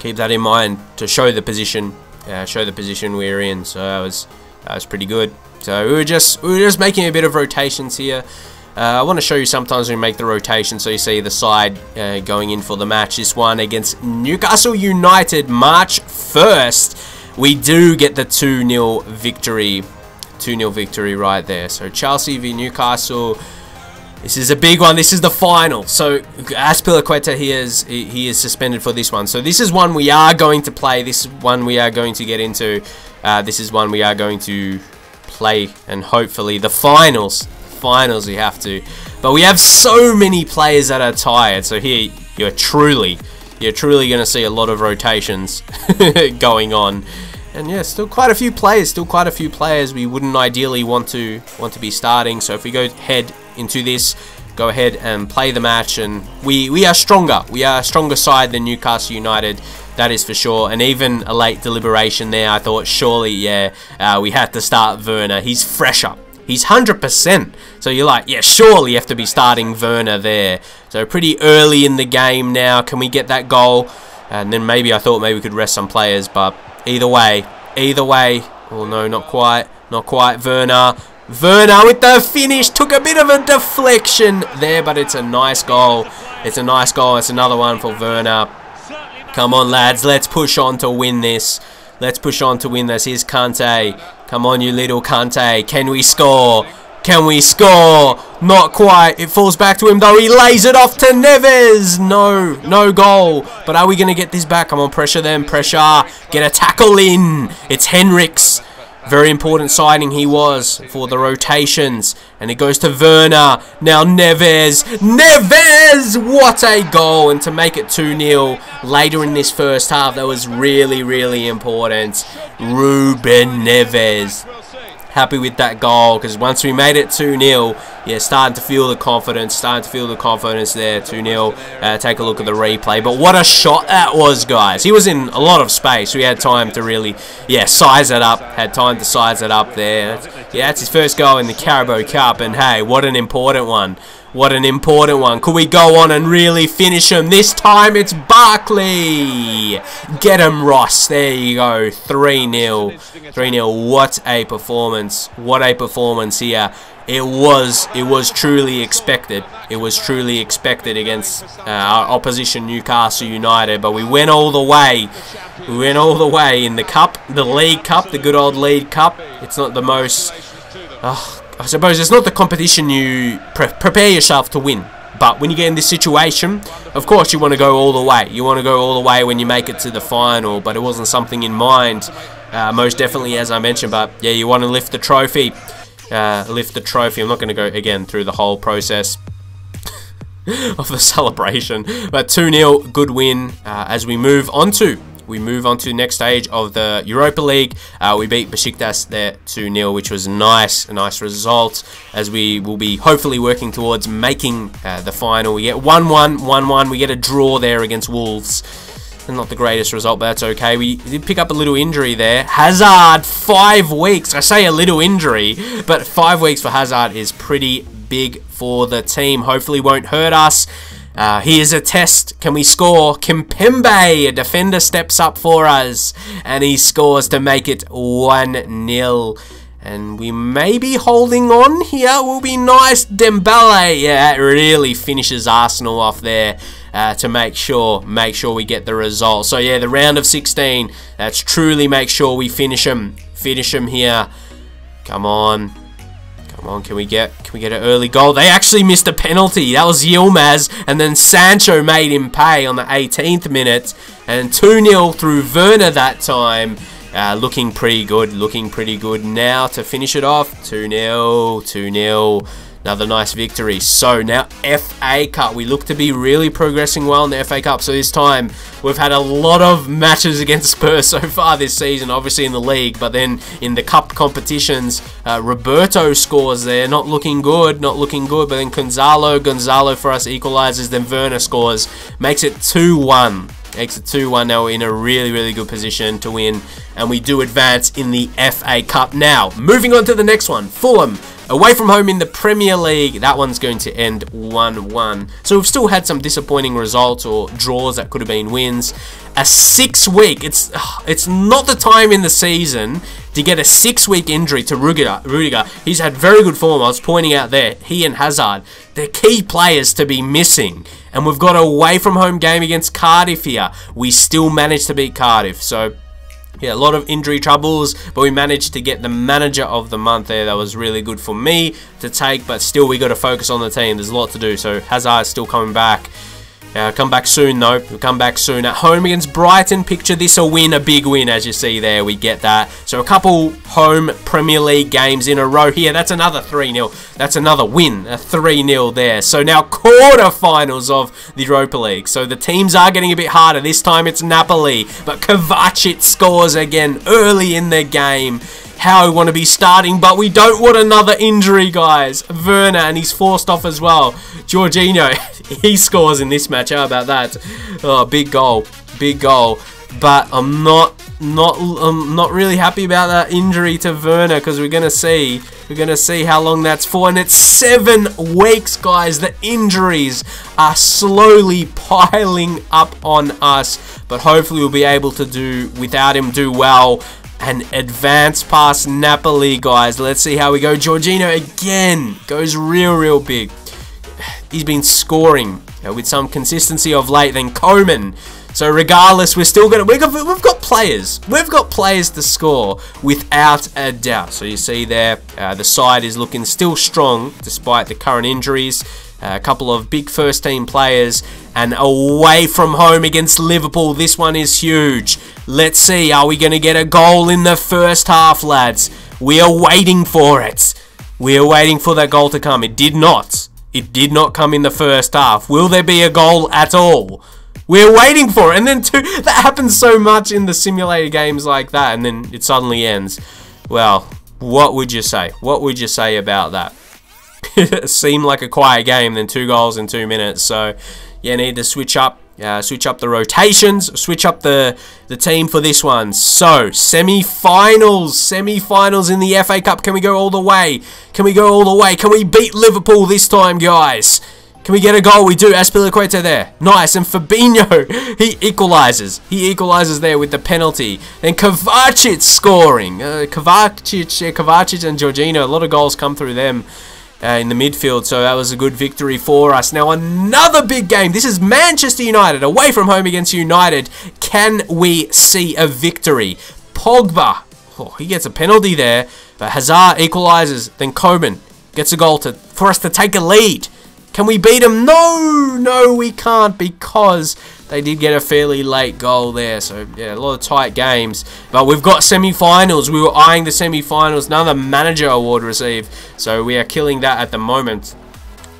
Keep that in mind to show the position, uh, show the position we're in. So that was that was pretty good. So we were just we were just making a bit of rotations here. Uh, I want to show you sometimes we make the rotation so you see the side uh, going in for the match. This one against Newcastle United March 1st. We do get the 2-0 victory. 2-0 victory right there. So Chelsea v Newcastle. This is a big one. This is the final. So Azpilicueta he is he is suspended for this one. So this is one we are going to play. This is one we are going to get into. Uh, this is one we are going to play and hopefully the finals. Finals we have to. But we have so many players that are tired. So here you're truly, you're truly going to see a lot of rotations going on. And yeah, still quite a few players, still quite a few players we wouldn't ideally want to want to be starting. So if we go head into this, go ahead and play the match. And we, we are stronger. We are a stronger side than Newcastle United. That is for sure. And even a late deliberation there, I thought surely, yeah, uh, we had to start Werner. He's fresher. He's 100%. So you're like, yeah, surely you have to be starting Werner there. So pretty early in the game now. Can we get that goal? And then maybe I thought maybe we could rest some players. But either way, either way. Oh, no, not quite. Not quite. Werner. Werner with the finish. Took a bit of a deflection there, but it's a nice goal. It's a nice goal. It's another one for Werner. Come on, lads. Let's push on to win this. Let's push on to win this. Here's Kante. Come on, you little Kante. Can we score? Can we score? Not quite. It falls back to him, though. He lays it off to Neves. No, no goal. But are we going to get this back? Come on, pressure them. Pressure. Get a tackle in. It's Henrichs. Very important signing he was for the rotations. And it goes to Werner. Now Neves. Neves! What a goal. And to make it 2-0 later in this first half, that was really, really important. Ruben Neves happy with that goal because once we made it 2-0, yeah, starting to feel the confidence, starting to feel the confidence there, 2-0. Uh, take a look at the replay. But what a shot that was, guys. He was in a lot of space. We had time to really, yeah, size it up. Had time to size it up there. Yeah, that's his first goal in the Carabao Cup. And hey, what an important one. What an important one. Could we go on and really finish him? This time it's Barkley. Get him, Ross. There you go. 3-0. 3-0. What a performance. What a performance here. It was it was truly expected. It was truly expected against uh, our opposition Newcastle United, but we went all the way. We went all the way in the cup, the League Cup, the good old League Cup. It's not the most uh, I suppose it's not the competition you pre prepare yourself to win. But when you get in this situation, of course you want to go all the way. You want to go all the way when you make it to the final, but it wasn't something in mind. Uh, most definitely, as I mentioned, but yeah, you want to lift the trophy. Uh, lift the trophy. I'm not going to go, again, through the whole process of the celebration. But 2-0, good win uh, as we move on to we move on to the next stage of the Europa League. Uh, we beat Besiktas there 2-0, which was nice, a nice result, as we will be hopefully working towards making uh, the final. We get 1-1, 1-1, we get a draw there against Wolves. Not the greatest result, but that's okay. We did pick up a little injury there. Hazard, five weeks. I say a little injury, but five weeks for Hazard is pretty big for the team. Hopefully won't hurt us. Uh, here's a test. Can we score? Kimpembe, a defender, steps up for us. And he scores to make it 1-0. And we may be holding on here. Will be nice. Dembele, yeah, it really finishes Arsenal off there. Uh, to make sure make sure we get the result. So yeah, the round of 16. That's truly make sure we finish them. Finish them here. Come on. Come on, can we get can we get an early goal? They actually missed a penalty. That was Yilmaz, and then Sancho made him pay on the 18th minute. And 2-0 through Werner that time. Uh, looking pretty good, looking pretty good now to finish it off. 2-0, 2-0. Another nice victory. So now FA Cup. We look to be really progressing well in the FA Cup. So this time we've had a lot of matches against Spurs so far this season. Obviously in the league, but then in the cup competitions, uh, Roberto scores there. Not looking good, not looking good. But then Gonzalo, Gonzalo for us equalizes. Then Werner scores, makes it 2-1 makes it 2-1 now we're in a really really good position to win and we do advance in the FA Cup now moving on to the next one Fulham Away from home in the Premier League, that one's going to end 1-1. So we've still had some disappointing results or draws that could have been wins. A six-week, it's it's not the time in the season to get a six-week injury to Rudiger. Rudiger. He's had very good form, I was pointing out there. He and Hazard, they're key players to be missing. And we've got a away from home game against Cardiff here. We still managed to beat Cardiff, so yeah, a lot of injury troubles, but we managed to get the manager of the month there. That was really good for me to take, but still we got to focus on the team. There's a lot to do, so Hazard is still coming back. Uh, come back soon, though. We'll come back soon. At home against Brighton, picture this a win, a big win, as you see there. We get that. So a couple home Premier League games in a row here. That's another 3-0. That's another win, a 3-0 there. So now quarter-finals of the Europa League. So the teams are getting a bit harder. This time it's Napoli, but Kovacic scores again early in the game. How we want to be starting, but we don't want another injury, guys. Werner, and he's forced off as well. Jorginho, he scores in this match. How about that? Oh, big goal. Big goal. But I'm not not I'm not really happy about that injury to Werner because we're gonna see we're gonna see how long that's for and it's seven weeks guys the injuries are slowly piling up on us but hopefully we'll be able to do without him do well and advance past Napoli guys let's see how we go Jorginho again goes real real big he's been scoring with some consistency of late then Coman so regardless, we're still gonna we've got, we've got players. We've got players to score without a doubt. So you see there, uh, the side is looking still strong despite the current injuries. A couple of big first team players and away from home against Liverpool. This one is huge. Let's see, are we going to get a goal in the first half, lads? We are waiting for it. We are waiting for that goal to come. It did not. It did not come in the first half. Will there be a goal at all? We're waiting for it. And then two, that happens so much in the simulator games like that. And then it suddenly ends. Well, what would you say? What would you say about that? it seemed like a quiet game, then two goals in two minutes. So, yeah, need to switch up. Uh, switch up the rotations, switch up the, the team for this one. So, semi-finals, semi-finals in the FA Cup. Can we go all the way? Can we go all the way? Can we beat Liverpool this time, guys? Can we get a goal? We do. Azpilicueta there. Nice. And Fabinho, he equalizes. He equalizes there with the penalty. Then Kovacic scoring. Uh, Kovacic, Kovacic and Jorginho, a lot of goals come through them. Uh, in the midfield, so that was a good victory for us. Now, another big game. This is Manchester United, away from home against United. Can we see a victory? Pogba, oh, he gets a penalty there, but Hazard equalises. Then Coman gets a goal to for us to take a lead. Can we beat them? No, no, we can't because they did get a fairly late goal there. So, yeah, a lot of tight games. But we've got semi-finals. We were eyeing the semi-finals. Another manager award received. So we are killing that at the moment.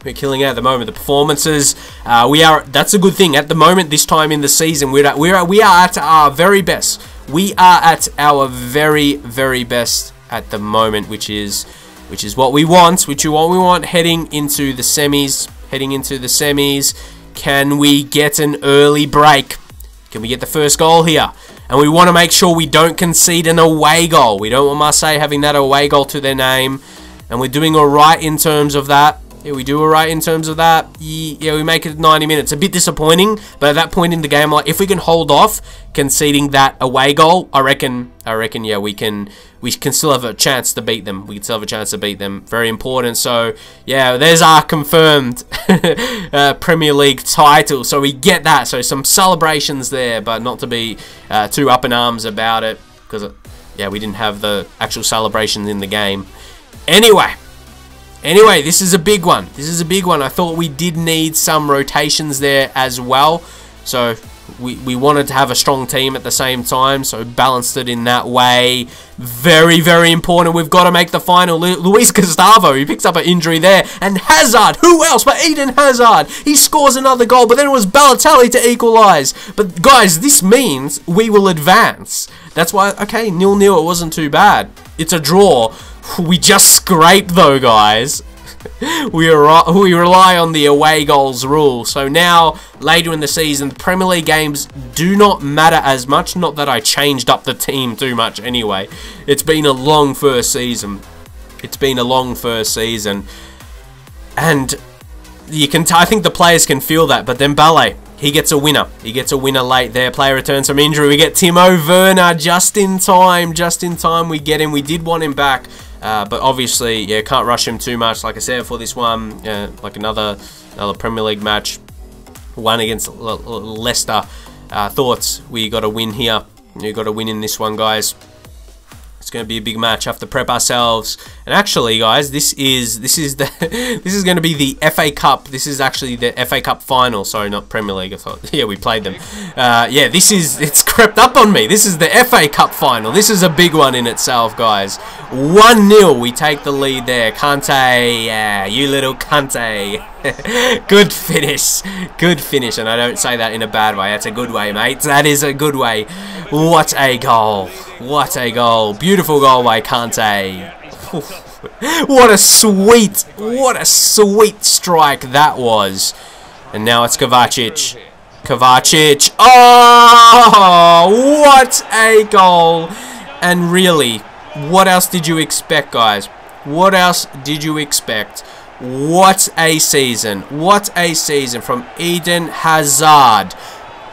We're killing it at the moment. The performances, uh, we are. That's a good thing. At the moment, this time in the season, we're at, we're we are at our very best. We are at our very, very best at the moment, which is which is what we want, which is what we want heading into the semis, heading into the semis. Can we get an early break? Can we get the first goal here? And we want to make sure we don't concede an away goal. We don't want Marseille having that away goal to their name. And we're doing alright in terms of that. Yeah, we do alright in terms of that. Yeah, we make it 90 minutes. A bit disappointing, but at that point in the game, like if we can hold off conceding that away goal, I reckon, I reckon, yeah, we can, we can still have a chance to beat them. We can still have a chance to beat them. Very important. So yeah, there's our confirmed uh, Premier League title. So we get that. So some celebrations there, but not to be uh, too up in arms about it because yeah, we didn't have the actual celebrations in the game. Anyway. Anyway, this is a big one. This is a big one. I thought we did need some rotations there as well. So we, we wanted to have a strong team at the same time, so balanced it in that way. Very, very important. We've got to make the final. Luis Gustavo, he picks up an injury there. And Hazard, who else but Eden Hazard? He scores another goal, but then it was Balotelli to equalise. But guys, this means we will advance. That's why, okay, nil-nil, it wasn't too bad. It's a draw. We just scrape though, guys. we, we rely on the away goals rule. So now, later in the season, the Premier League games do not matter as much. Not that I changed up the team too much anyway. It's been a long first season. It's been a long first season. And you can, I think the players can feel that. But then Ballet, he gets a winner. He gets a winner late there. Player returns from injury. We get Timo Werner just in time. Just in time we get him. We did want him back. Uh, but obviously, yeah, can't rush him too much. Like I said for this one, uh, like another another Premier League match, one against Leicester. Uh, thoughts we got a win here. You got to win in this one, guys. It's going to be a big match. Have to prep ourselves. And actually, guys, this is this is the this is going to be the FA Cup. This is actually the FA Cup final. Sorry, not Premier League. I thought, yeah, we played them. Uh, yeah, this is it's crept up on me. This is the FA Cup final. This is a big one in itself, guys. One 0 We take the lead there. Kante, yeah, you little Kante. good finish. Good finish. And I don't say that in a bad way. That's a good way, mate. That is a good way. What a goal. What a goal. Beautiful goal by Kante. what a sweet, what a sweet strike that was. And now it's Kovacic. Kovacic. Oh, what a goal. And really, what else did you expect, guys? What else did you expect? What a season. What a season from Eden Hazard.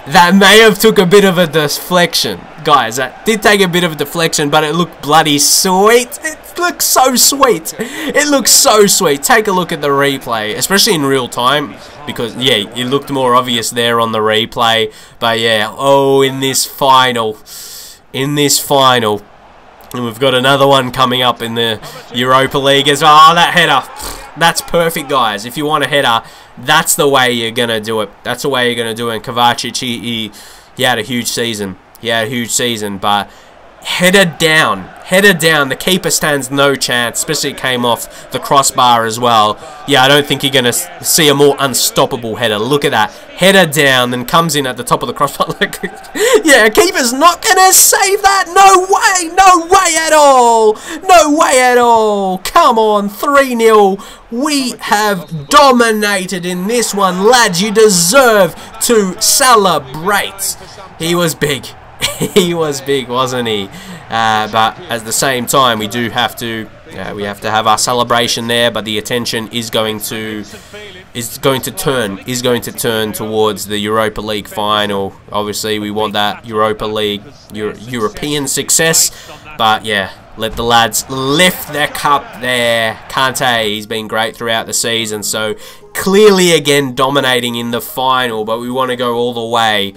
That may have took a bit of a deflection. Guys, that did take a bit of a deflection, but it looked bloody sweet. It looks so sweet. It looks so sweet. Take a look at the replay, especially in real time, because, yeah, it looked more obvious there on the replay. But, yeah, oh, in this final, in this final, and we've got another one coming up in the Europa League as well. Oh, that header. That's perfect, guys. If you want a header, that's the way you're going to do it. That's the way you're going to do it. And Kovacic, he, he, he had a huge season. He had a huge season, but header down, header down. The keeper stands no chance, especially it came off the crossbar as well. Yeah, I don't think you're going to see a more unstoppable header. Look at that. Header down, then comes in at the top of the crossbar. yeah, keeper's not going to save that. No way, no way at all. No way at all. Come on, 3-0. We have dominated in this one, lads. You deserve to celebrate. He was big. he was big, wasn't he? Uh, but at the same time, we do have to uh, we have to have our celebration there. But the attention is going to is going to turn is going to turn towards the Europa League final. Obviously, we want that Europa League Euro European success. But yeah, let the lads lift their cup there. Kante, he's been great throughout the season. So clearly again dominating in the final. But we want to go all the way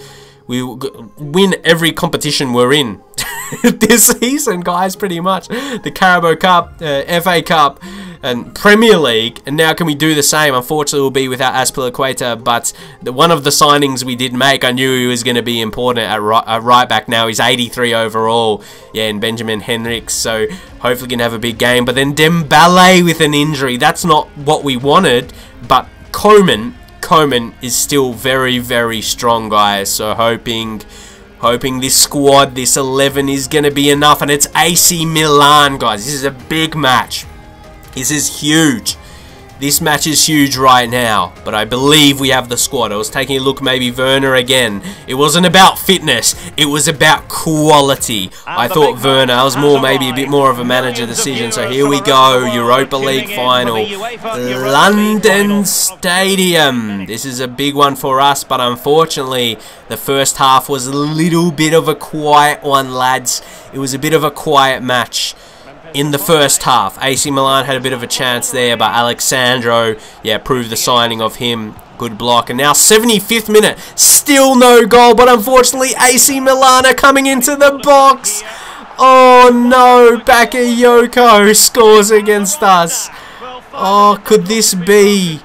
we win every competition we're in this season, guys, pretty much. The Carabao Cup, uh, FA Cup, and Premier League. And now can we do the same? Unfortunately, we'll be without Azpilicueta, but the, one of the signings we did make, I knew he was going to be important at right, at right, back now. He's 83 overall. Yeah, and Benjamin Henrichs, so hopefully can have a big game. But then Dembele with an injury. That's not what we wanted, but Coman Coman is still very, very strong, guys. So hoping, hoping this squad, this 11 is going to be enough. And it's AC Milan, guys. This is a big match. This is huge. This match is huge right now, but I believe we have the squad. I was taking a look, maybe Werner again. It wasn't about fitness, it was about quality. I thought Werner, I was more, maybe a bit more of a manager decision. So here we go, Europa League final. London Stadium. This is a big one for us, but unfortunately, the first half was a little bit of a quiet one, lads. It was a bit of a quiet match in the first half. AC Milan had a bit of a chance there, but Alex Sandro, yeah, proved the signing of him. Good block. And now 75th minute, still no goal, but unfortunately AC Milan are coming into the box. Oh no, Bakayoko scores against us. Oh, could this be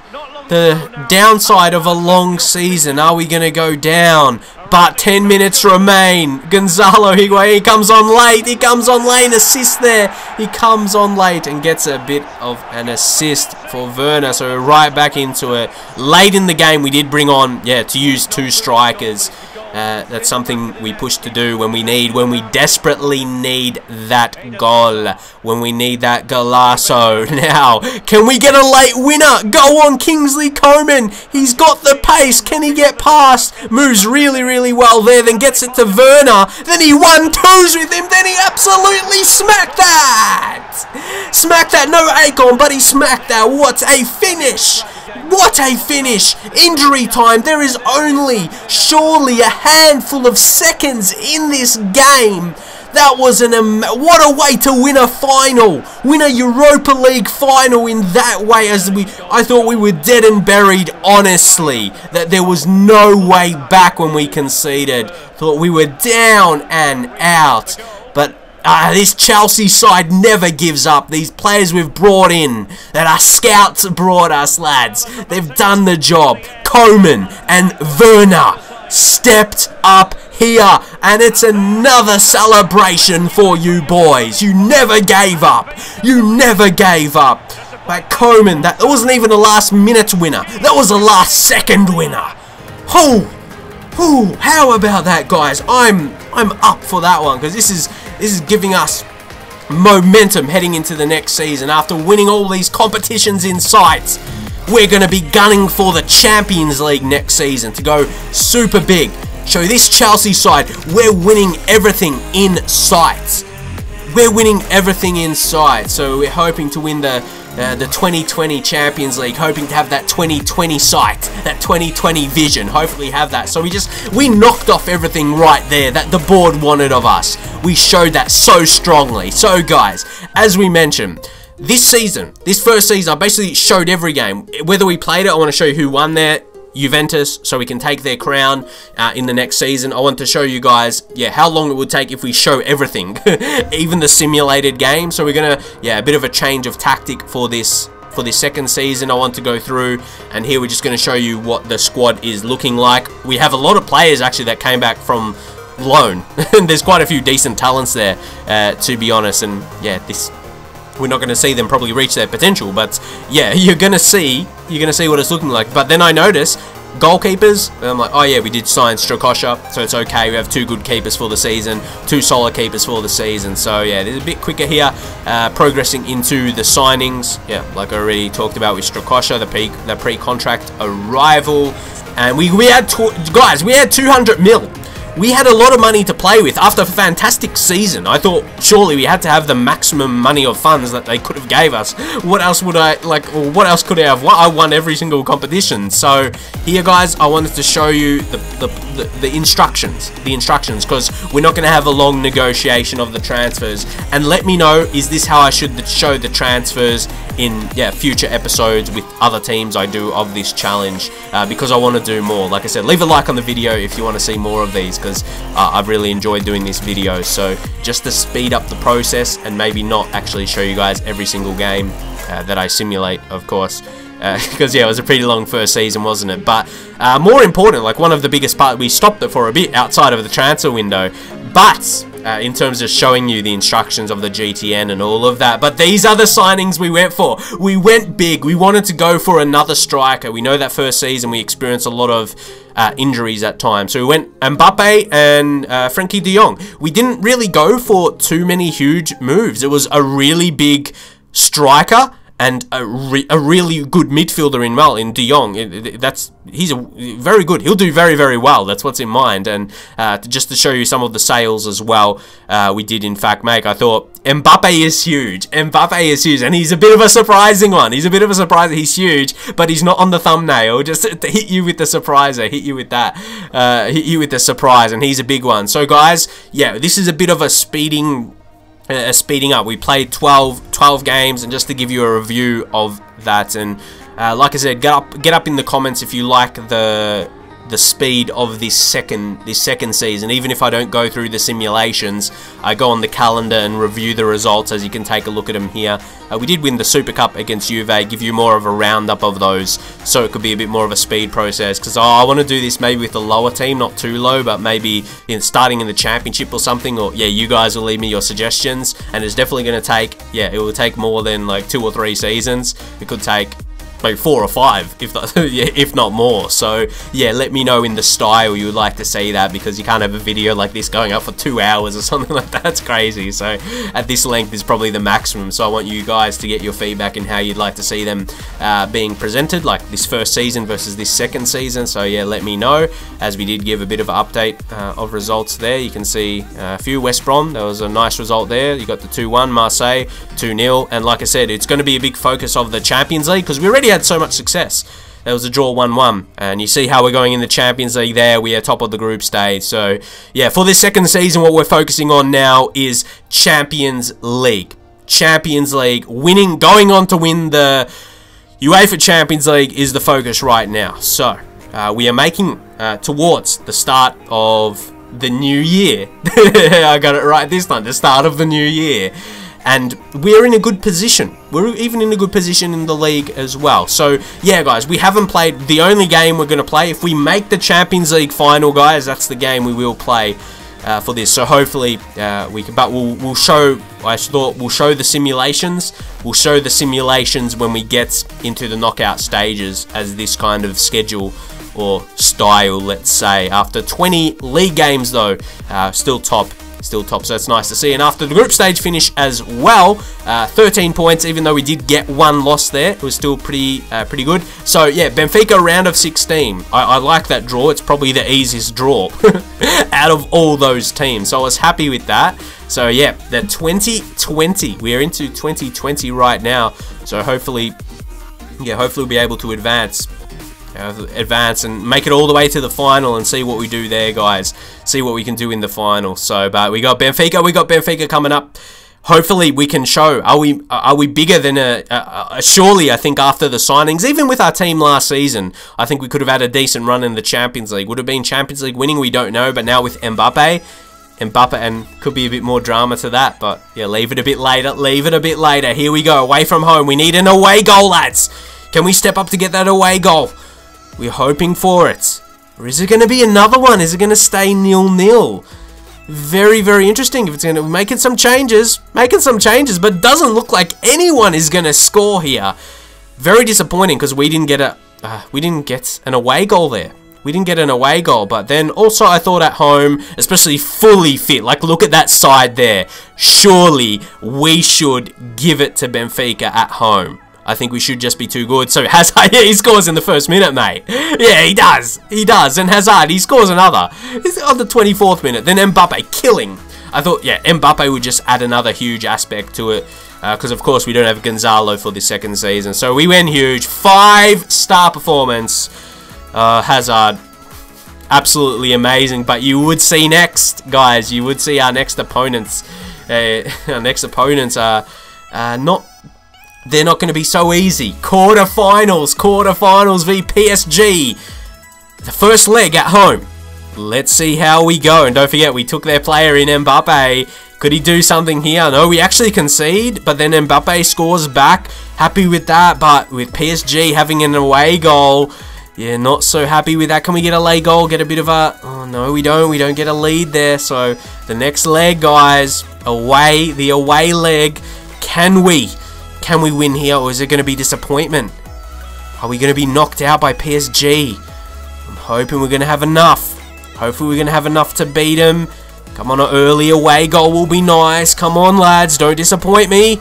the downside of a long season? Are we going to go down? But 10 minutes remain. Gonzalo Higuain, he comes on late. He comes on late. Assist there. He comes on late and gets a bit of an assist for Werner. So right back into it. Late in the game, we did bring on, yeah, to use two strikers. Uh, that's something we push to do when we need, when we desperately need that goal, when we need that golazo. Now, can we get a late winner? Go on, Kingsley Coman. He's got the pace. Can he get past? Moves really, really well there, then gets it to Werner. Then he one twos with him. Then he absolutely smacked that. Smacked that. No Akon, but he smacked that. What a finish. What a finish! Injury time. There is only, surely, a handful of seconds in this game. That was an what a way to win a final, win a Europa League final in that way. As we, I thought we were dead and buried. Honestly, that there was no way back when we conceded. Thought we were down and out. But uh, this Chelsea side never gives up. These players we've brought in, that our scouts brought us, lads, they've done the job. Coman and Werner stepped up here, and it's another celebration for you boys. You never gave up. You never gave up. by Coman. That, that wasn't even a last minute winner. That was a last second winner. Oh, oh, how about that, guys? I'm I'm up for that one because this is this is giving us momentum heading into the next season after winning all these competitions in sight. We're going to be gunning for the Champions League next season to go super big. Show this Chelsea side, we're winning everything in sight. We're winning everything in sight. So we're hoping to win the uh, the 2020 Champions League, hoping to have that 2020 sight, that 2020 vision, hopefully have that. So we just, we knocked off everything right there that the board wanted of us. We showed that so strongly. So guys, as we mentioned, this season, this first season, I basically showed every game. Whether we played it, I want to show you who won there. Juventus so we can take their crown uh, in the next season. I want to show you guys, yeah, how long it would take if we show everything, even the simulated game. So we're gonna, yeah, a bit of a change of tactic for this for this second season I want to go through and here we're just going to show you what the squad is looking like. We have a lot of players actually that came back from loan. And there's quite a few decent talents there uh, to be honest and yeah this we're not going to see them probably reach their potential. But yeah, you're going to see you're going to see what it's looking like. But then I notice goalkeepers. I'm like, oh yeah, we did sign Strakosha, so it's okay. We have two good keepers for the season, two solid keepers for the season. So yeah, it's a bit quicker here, uh, progressing into the signings. Yeah, like I already talked about with Strakosha, the pre the pre-contract arrival, and we we had guys, we had 200 mil we had a lot of money to play with after a fantastic season. I thought surely we had to have the maximum money of funds that they could have gave us. What else would I, like, what else could I have won? I won every single competition. So here, guys, I wanted to show you the, the, the, the instructions, the instructions, because we're not going to have a long negotiation of the transfers. And let me know, is this how I should show the transfers in yeah future episodes with other teams I do of this challenge uh, because I want to do more. Like I said, leave a like on the video if you want to see more of these because uh, I've really enjoyed doing this video. So just to speed up the process and maybe not actually show you guys every single game uh, that I simulate, of course. Because, uh, yeah, it was a pretty long first season, wasn't it? But uh, more important, like one of the biggest part, we stopped it for a bit outside of the transfer window. But uh, in terms of showing you the instructions of the GTN and all of that. But these are the signings we went for. We went big. We wanted to go for another striker. We know that first season we experienced a lot of uh, injuries at times. So we went Mbappe and uh, Frenkie de Jong. We didn't really go for too many huge moves. It was a really big striker and a, re a really good midfielder in well in De Jong. That's he's a very good. He'll do very very well. That's what's in mind. And uh, just to show you some of the sales as well, uh, we did in fact make. I thought Mbappe is huge. Mbappe is huge, and he's a bit of a surprising one. He's a bit of a surprise. He's huge, but he's not on the thumbnail. Just to hit you with the surpriser, hit you with that, uh, hit you with the surprise, and he's a big one. So guys, yeah, this is a bit of a speeding uh, speeding up. We played 12, 12 games, and just to give you a review of that, and uh, like I said, get up, get up in the comments if you like the the speed of this second this second season. Even if I don't go through the simulations, I go on the calendar and review the results. As you can take a look at them here. Uh, we did win the Super Cup against Juve. Give you more of a roundup of those, so it could be a bit more of a speed process. Because oh, I want to do this maybe with a lower team, not too low, but maybe in starting in the championship or something. Or yeah, you guys will leave me your suggestions, and it's definitely going to take yeah, it will take more than like two or three seasons. It could take like four or five, if not, if not more. So yeah, let me know in the style you would like to see that because you can't have a video like this going up for two hours or something like that. That's crazy. So at this length is probably the maximum. So I want you guys to get your feedback in how you'd like to see them uh, being presented, like this first season versus this second season. So yeah, let me know. As we did give a bit of an update uh, of results there, you can see uh, a few West Brom. There was a nice result there. You got the 2-1 Marseille, 2-0, and like I said, it's going to be a big focus of the Champions League because we already had so much success. There was a draw 1-1, and you see how we're going in the Champions League there. We are top of the group stage. So, yeah, for this second season, what we're focusing on now is Champions League. Champions League, winning, going on to win the UEFA Champions League is the focus right now. So, uh, we are making uh, towards the start of the new year. I got it right this time, the start of the new year and we're in a good position. We're even in a good position in the league as well. So, yeah, guys, we haven't played the only game we're going to play. If we make the Champions League final, guys, that's the game we will play. uh, for this. So hopefully uh, we can. But we'll we'll show. I thought we'll show the simulations. We'll show the simulations when we get into the knockout stages as this kind of schedule or style, let's say. After 20 league games, though, uh, still top still top, so it's nice to see. And after the group stage finish as well, uh, 13 points, even though we did get one loss there, it was still pretty uh, pretty good. So yeah, Benfica round of 16. I, I like that draw. It's probably the easiest draw out of all those teams. So I was happy with that. So yeah, the 2020. We are into 2020 right now. So hopefully, yeah, hopefully we'll be able to advance uh, advance and make it all the way to the final and see what we do there, guys. See what we can do in the final. So, but we got Benfica. We got Benfica coming up. Hopefully, we can show. Are we are we bigger than a, a, a, Surely, I think after the signings, even with our team last season, I think we could have had a decent run in the Champions League. Would have been Champions League winning. We don't know, but now with Mbappe. Mbappe and could be a bit more drama to that, but yeah, leave it a bit later. Leave it a bit later. Here we go, away from home. We need an away goal, lads. Can we step up to get that away goal? We're hoping for it. Or is it going to be another one? Is it going to stay nil-nil? Very, very interesting. If it's going to making some changes, making some changes, but doesn't look like anyone is going to score here. Very disappointing because we didn't get a uh, we didn't get an away goal there. We didn't get an away goal, but then also I thought at home, especially fully fit, like look at that side there. Surely we should give it to Benfica at home. I think we should just be too good. So Hazard, yeah, he scores in the first minute, mate. Yeah, he does. He does. And Hazard, he scores another. It's on the 24th minute. Then Mbappe killing. I thought, yeah, Mbappe would just add another huge aspect to it. Because, uh, of course, we don't have Gonzalo for the second season. So we went huge. Five-star performance. Uh, Hazard, absolutely amazing. But you would see next, guys. You would see our next opponents. Uh, our next opponents are not they're not going to be so easy. Quarterfinals, quarterfinals v PSG. The first leg at home. Let's see how we go. And don't forget, we took their player in Mbappe. Could he do something here? No, we actually concede, but then Mbappe scores back. Happy with that, but with PSG having an away goal, yeah, not so happy with that. Can we get a lay goal? Get a bit of a... Oh, no, we don't. We don't get a lead there. So, the next leg, guys, away, the away leg. Can we can we win here or is it going to be disappointment? Are we going to be knocked out by PSG? I'm hoping we're going to have enough. Hopefully we're going to have enough to beat them. Come on, an early away goal will be nice. Come on, lads. Don't disappoint me.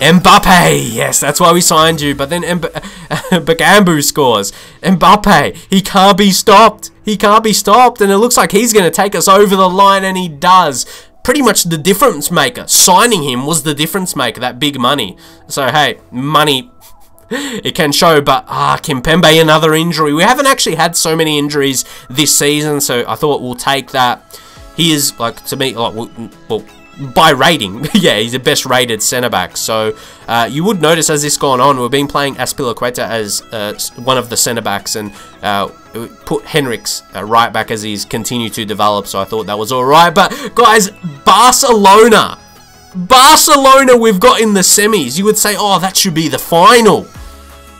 Mbappe! Yes, that's why we signed you. But then Bakambu scores. Mbappe! He can't be stopped. He can't be stopped. And it looks like he's going to take us over the line, and he does pretty much the difference maker. Signing him was the difference maker, that big money. So, hey, money, it can show, but, ah, Kimpembe, another injury. We haven't actually had so many injuries this season, so I thought we'll take that. He is, like, to me, like, well, by rating, yeah, he's the best rated centre back. So uh, you would notice as this gone on, we've been playing Azpilicueta as uh, one of the centre backs and uh, put Henrichs uh, right back as he's continued to develop. So I thought that was all right. But guys, Barcelona, Barcelona, we've got in the semis. You would say, oh, that should be the final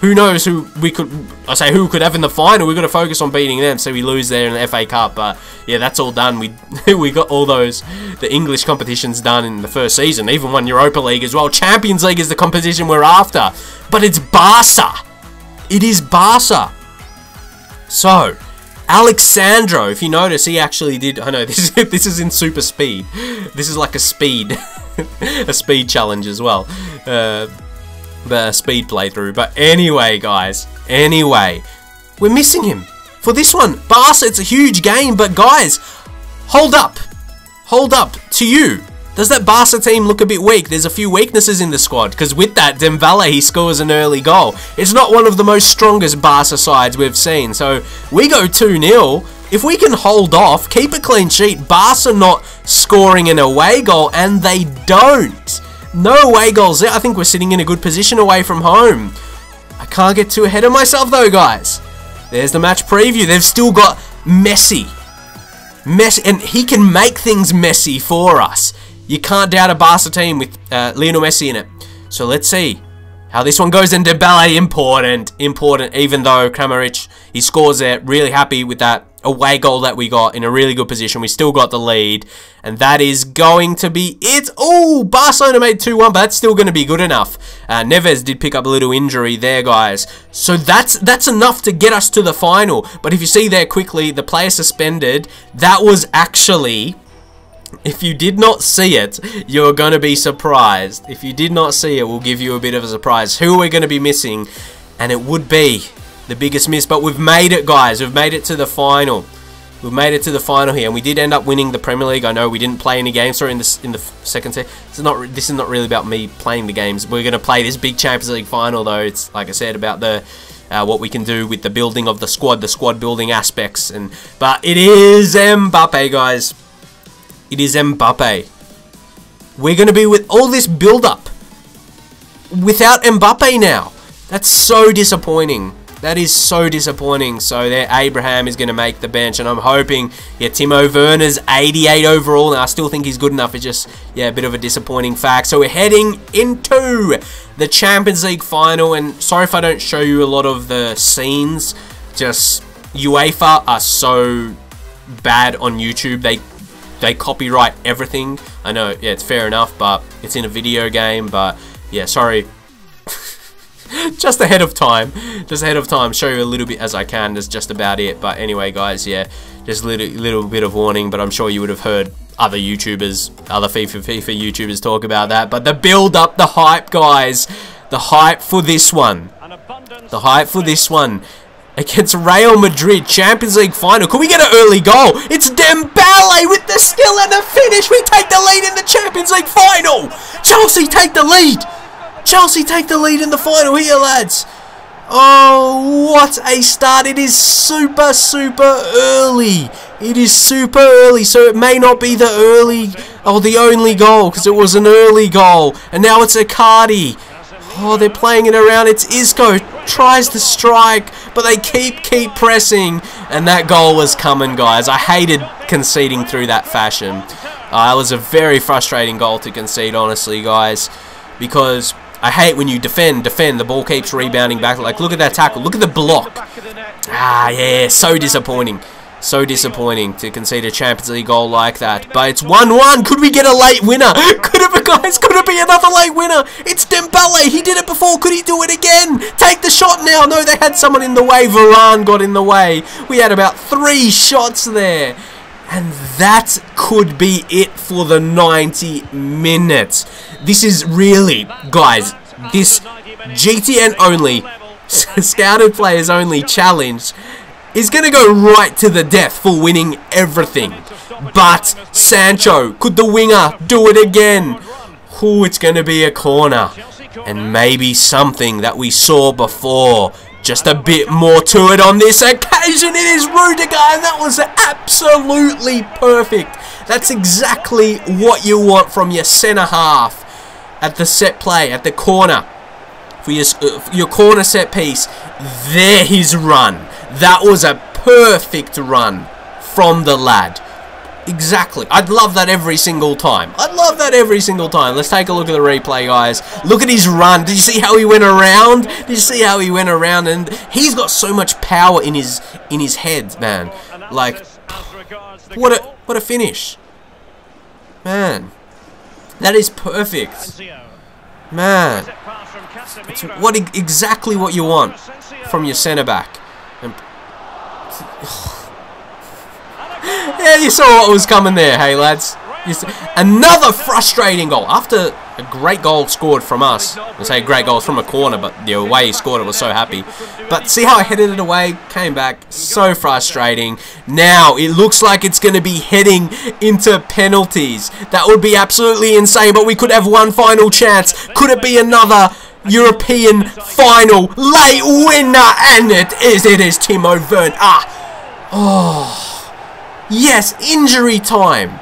who knows who we could, I say who could have in the final. We've got to focus on beating them so we lose there in the FA Cup. But yeah, that's all done. We we got all those, the English competitions done in the first season. Even won Europa League as well. Champions League is the competition we're after. But it's Barca. It is Barca. So, Alex Sandro, if you notice, he actually did, I know, this is, this is in super speed. This is like a speed, a speed challenge as well. Uh, the speed playthrough. But anyway, guys, anyway, we're missing him for this one. Barca, it's a huge game, but guys, hold up. Hold up to you. Does that Barca team look a bit weak? There's a few weaknesses in the squad, because with that, Dembele, he scores an early goal. It's not one of the most strongest Barca sides we've seen, so we go 2-0. If we can hold off, keep a clean sheet, Barca not scoring an away goal, and they don't. No away goals there. I think we're sitting in a good position away from home. I can't get too ahead of myself though, guys. There's the match preview. They've still got Messi. Messi, and he can make things messy for us. You can't doubt a Barca team with uh, Lionel Messi in it. So let's see How this one goes in Dembele, important, important, even though Kramaric, he scores there, really happy with that away goal that we got in a really good position. We still got the lead, and that is going to be it. Oh, Barcelona made 2-1, but that's still going to be good enough. Uh, Neves did pick up a little injury there, guys. So that's that's enough to get us to the final. But if you see there quickly, the player suspended, that was actually if you did not see it, you're going to be surprised. If you did not see it, we'll give you a bit of a surprise. Who are we're going to be missing, and it would be the biggest miss. But we've made it, guys. We've made it to the final. We've made it to the final here, and we did end up winning the Premier League. I know we didn't play any games, sorry, in the in the second set. It's not. This is not really about me playing the games. We're going to play this big Champions League final, though. It's like I said about the uh, what we can do with the building of the squad, the squad building aspects, and but it is Mbappe, guys. It is Mbappe. We're going to be with all this build-up without Mbappe now. That's so disappointing. That is so disappointing. So there, Abraham is going to make the bench, and I'm hoping, yeah, Timo Werner's 88 overall, and I still think he's good enough. It's just, yeah, a bit of a disappointing fact. So we're heading into the Champions League final, and sorry if I don't show you a lot of the scenes. Just UEFA are so bad on YouTube. They they copyright everything. I know, yeah, it's fair enough, but it's in a video game, but yeah, sorry. just ahead of time, just ahead of time, show you a little bit as I can, that's just about it, but anyway, guys, yeah, just a little, little bit of warning, but I'm sure you would have heard other YouTubers, other FIFA, FIFA YouTubers talk about that, but the build up, the hype, guys, the hype for this one, the hype for this one, against Real Madrid Champions League final. Could we get an early goal? It's Dembele with the skill and the finish. We take the lead in the Champions League final. Chelsea take the lead. Chelsea take the lead in the final here, lads. Oh, what a start. It is super, super early. It is super early, so it may not be the early or the only goal because it was an early goal. And now it's Icardi. Oh, they're playing it around. It's Isco. Tries to strike, but they keep, keep pressing. And that goal was coming, guys. I hated conceding through that fashion. Uh, it was a very frustrating goal to concede, honestly, guys. Because I hate when you defend, defend, the ball keeps rebounding back. Like, look at that tackle. Look at the block. Ah, yeah, so disappointing. So disappointing to concede a Champions League goal like that. But it's 1-1. Could we get a late winner? Could it be, guys? Could it be another late winner? It's Dembele. He did it before. Could he do it again? Take the shot now. No, they had someone in the way. Varane got in the way. We had about three shots there. And that could be it for the 90 minutes. This is really, guys, this GTN only, scouted players only challenge is going to go right to the death for winning everything. But Sancho, could the winger do it again? Oh, it's going to be a corner. And maybe something that we saw before. Just a bit more to it on this occasion. It is Rudiger, and that was absolutely perfect. That's exactly what you want from your centre half at the set play, at the corner. For your, uh, your corner set piece. There his run. That was a perfect run from the lad. Exactly. I'd love that every single time. I'd love that every single time. Let's take a look at the replay, guys. Look at his run. Did you see how he went around? Did you see how he went around? And he's got so much power in his in his head, man. Like, what a what a finish, man. That is perfect, man. It's what exactly what you want from your centre back. yeah, you saw what was coming there, hey lads. Another frustrating goal. After a great goal scored from us. I say great goal from a corner, but the way he scored it was so happy. But see how I headed it away? Came back. So frustrating. Now, it looks like it's going to be heading into penalties. That would be absolutely insane, but we could have one final chance. Could it be another European final late winner? And it is. It is Timo Werner. Ah, Oh. Yes, injury time.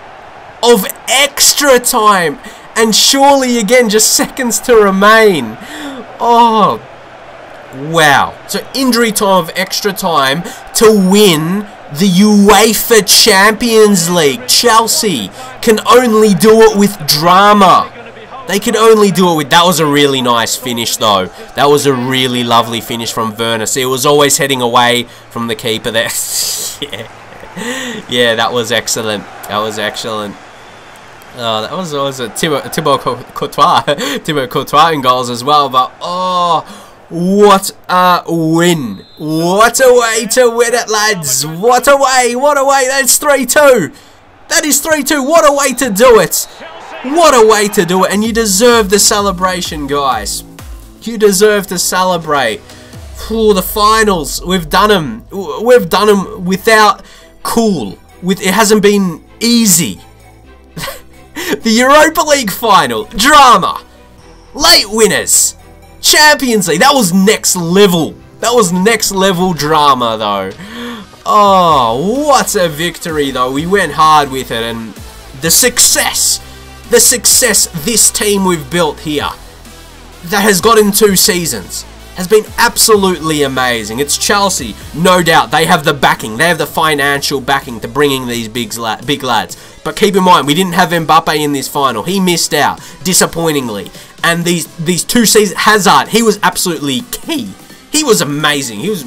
Of extra time. And surely again, just seconds to remain. Oh. Wow. So injury time of extra time to win the UEFA Champions League. Chelsea can only do it with drama. They could only do it with... That was a really nice finish, though. That was a really lovely finish from Werner. See, it was always heading away from the keeper there. yeah. yeah, that was excellent. That was excellent. Oh, that was always a Thibaut, Thibaut Courtois. Thibaut Courtois in goals as well. But, oh, what a win. What a way to win it, lads. What a way. What a way. That's 3-2. That is 3-2. What a way to do it. What a way to do it. And you deserve the celebration, guys. You deserve to celebrate. For the finals. We've done them. We've done them without cool. With It hasn't been easy. the Europa League final. Drama. Late winners. Champions League. That was next level. That was next level drama, though. Oh, what a victory, though. We went hard with it, and the success the success this team we've built here that has gotten two seasons has been absolutely amazing. It's Chelsea, no doubt. They have the backing. They have the financial backing to bringing these big, big lads. But keep in mind, we didn't have Mbappe in this final. He missed out, disappointingly. And these these two seasons, Hazard, he was absolutely key. He was amazing. He was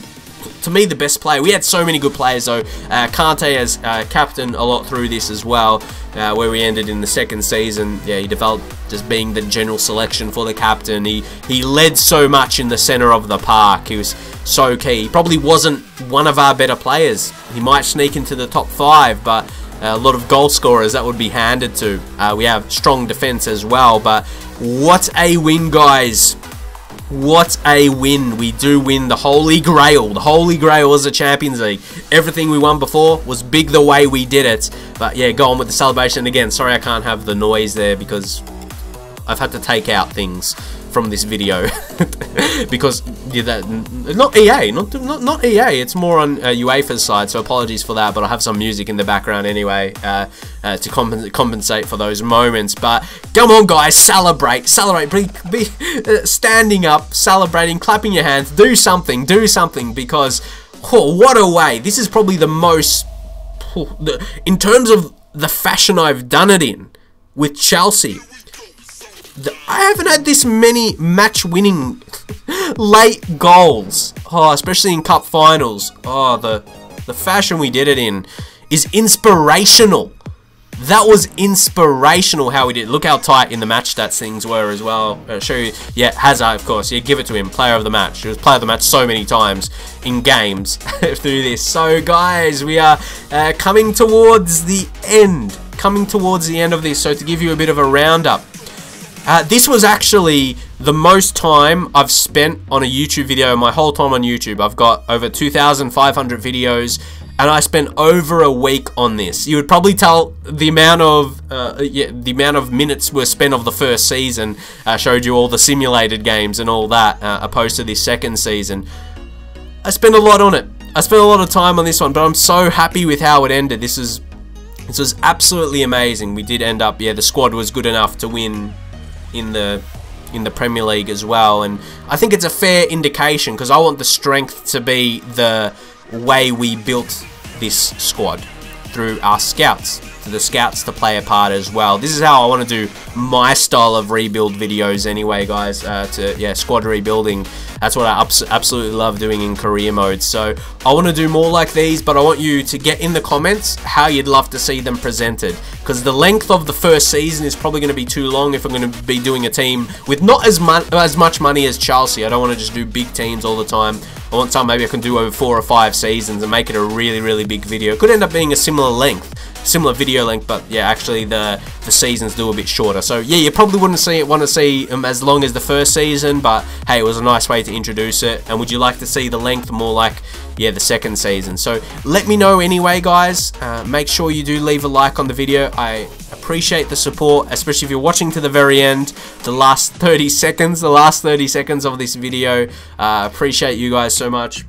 to me, the best player. We had so many good players, though. Uh, Kante as uh, captain a lot through this as well, uh, where we ended in the second season. Yeah, he developed just being the general selection for the captain. He, he led so much in the centre of the park. He was so key. He probably wasn't one of our better players. He might sneak into the top five, but a lot of goal scorers that would be handed to. Uh, we have strong defence as well, but what a win, guys. What a win. We do win the Holy Grail. The Holy Grail was the Champions League. Everything we won before was big the way we did it. But yeah, go on with the celebration again. Sorry I can't have the noise there because I've had to take out things from this video because yeah, that, not EA, not, not not EA. It's more on uh, UEFA's side, so apologies for that. But I have some music in the background anyway uh, uh, to comp compensate for those moments. But come on, guys, celebrate, celebrate, be, be uh, standing up, celebrating, clapping your hands, do something, do something because oh, what a way! This is probably the most oh, the, in terms of the fashion I've done it in with Chelsea I haven't had this many match-winning late goals. Oh, especially in cup finals. Oh, the the fashion we did it in is inspirational. That was inspirational how we did. Look how tight in the match stats things were as well. I'll show you. Yeah, Hazard, of course. Yeah, give it to him. Player of the match. He was player of the match so many times in games through this. So, guys, we are uh, coming towards the end. Coming towards the end of this. So, to give you a bit of a roundup. Uh, this was actually the most time I've spent on a YouTube video my whole time on YouTube. I've got over 2,500 videos and I spent over a week on this. You would probably tell the amount of uh, yeah, the amount of minutes were spent of the first season. I uh, showed you all the simulated games and all that, uh, opposed to this second season. I spent a lot on it. I spent a lot of time on this one, but I'm so happy with how it ended. This is this was absolutely amazing. We did end up, yeah, the squad was good enough to win in the in the Premier League as well. And I think it's a fair indication because I want the strength to be the way we built this squad through our scouts, for the scouts to play a part as well. This is how I want to do my style of rebuild videos anyway, guys, uh, to, yeah, squad rebuilding. That's what I absolutely love doing in career mode. So I want to do more like these, but I want you to get in the comments how you'd love to see them presented. Because the length of the first season is probably going to be too long if I'm going to be doing a team with not as, as much money as Chelsea. I don't want to just do big teams all the time. I want some maybe I can do over four or five seasons and make it a really, really big video. It could end up being a similar length, similar video length, but yeah, actually the, the seasons do a bit shorter. So yeah, you probably wouldn't see it, want to see them as long as the first season, but hey, it was a nice way introduce it. And would you like to see the length more like, yeah, the second season? So let me know anyway, guys. Uh, make sure you do leave a like on the video. I appreciate the support, especially if you're watching to the very end, the last 30 seconds, the last 30 seconds of this video. Uh, appreciate you guys so much.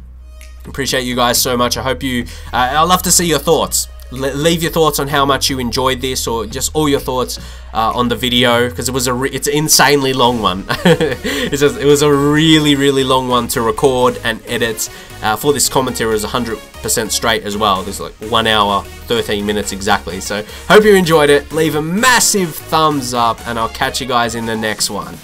Appreciate you guys so much. I hope you, uh, i love to see your thoughts leave your thoughts on how much you enjoyed this or just all your thoughts uh, on the video because it was a it's an insanely long one. just, it was a really really long one to record and edit. Uh, for this commentary was 100% straight as well. There's like one hour, 13 minutes exactly. So hope you enjoyed it. Leave a massive thumbs up and I'll catch you guys in the next one.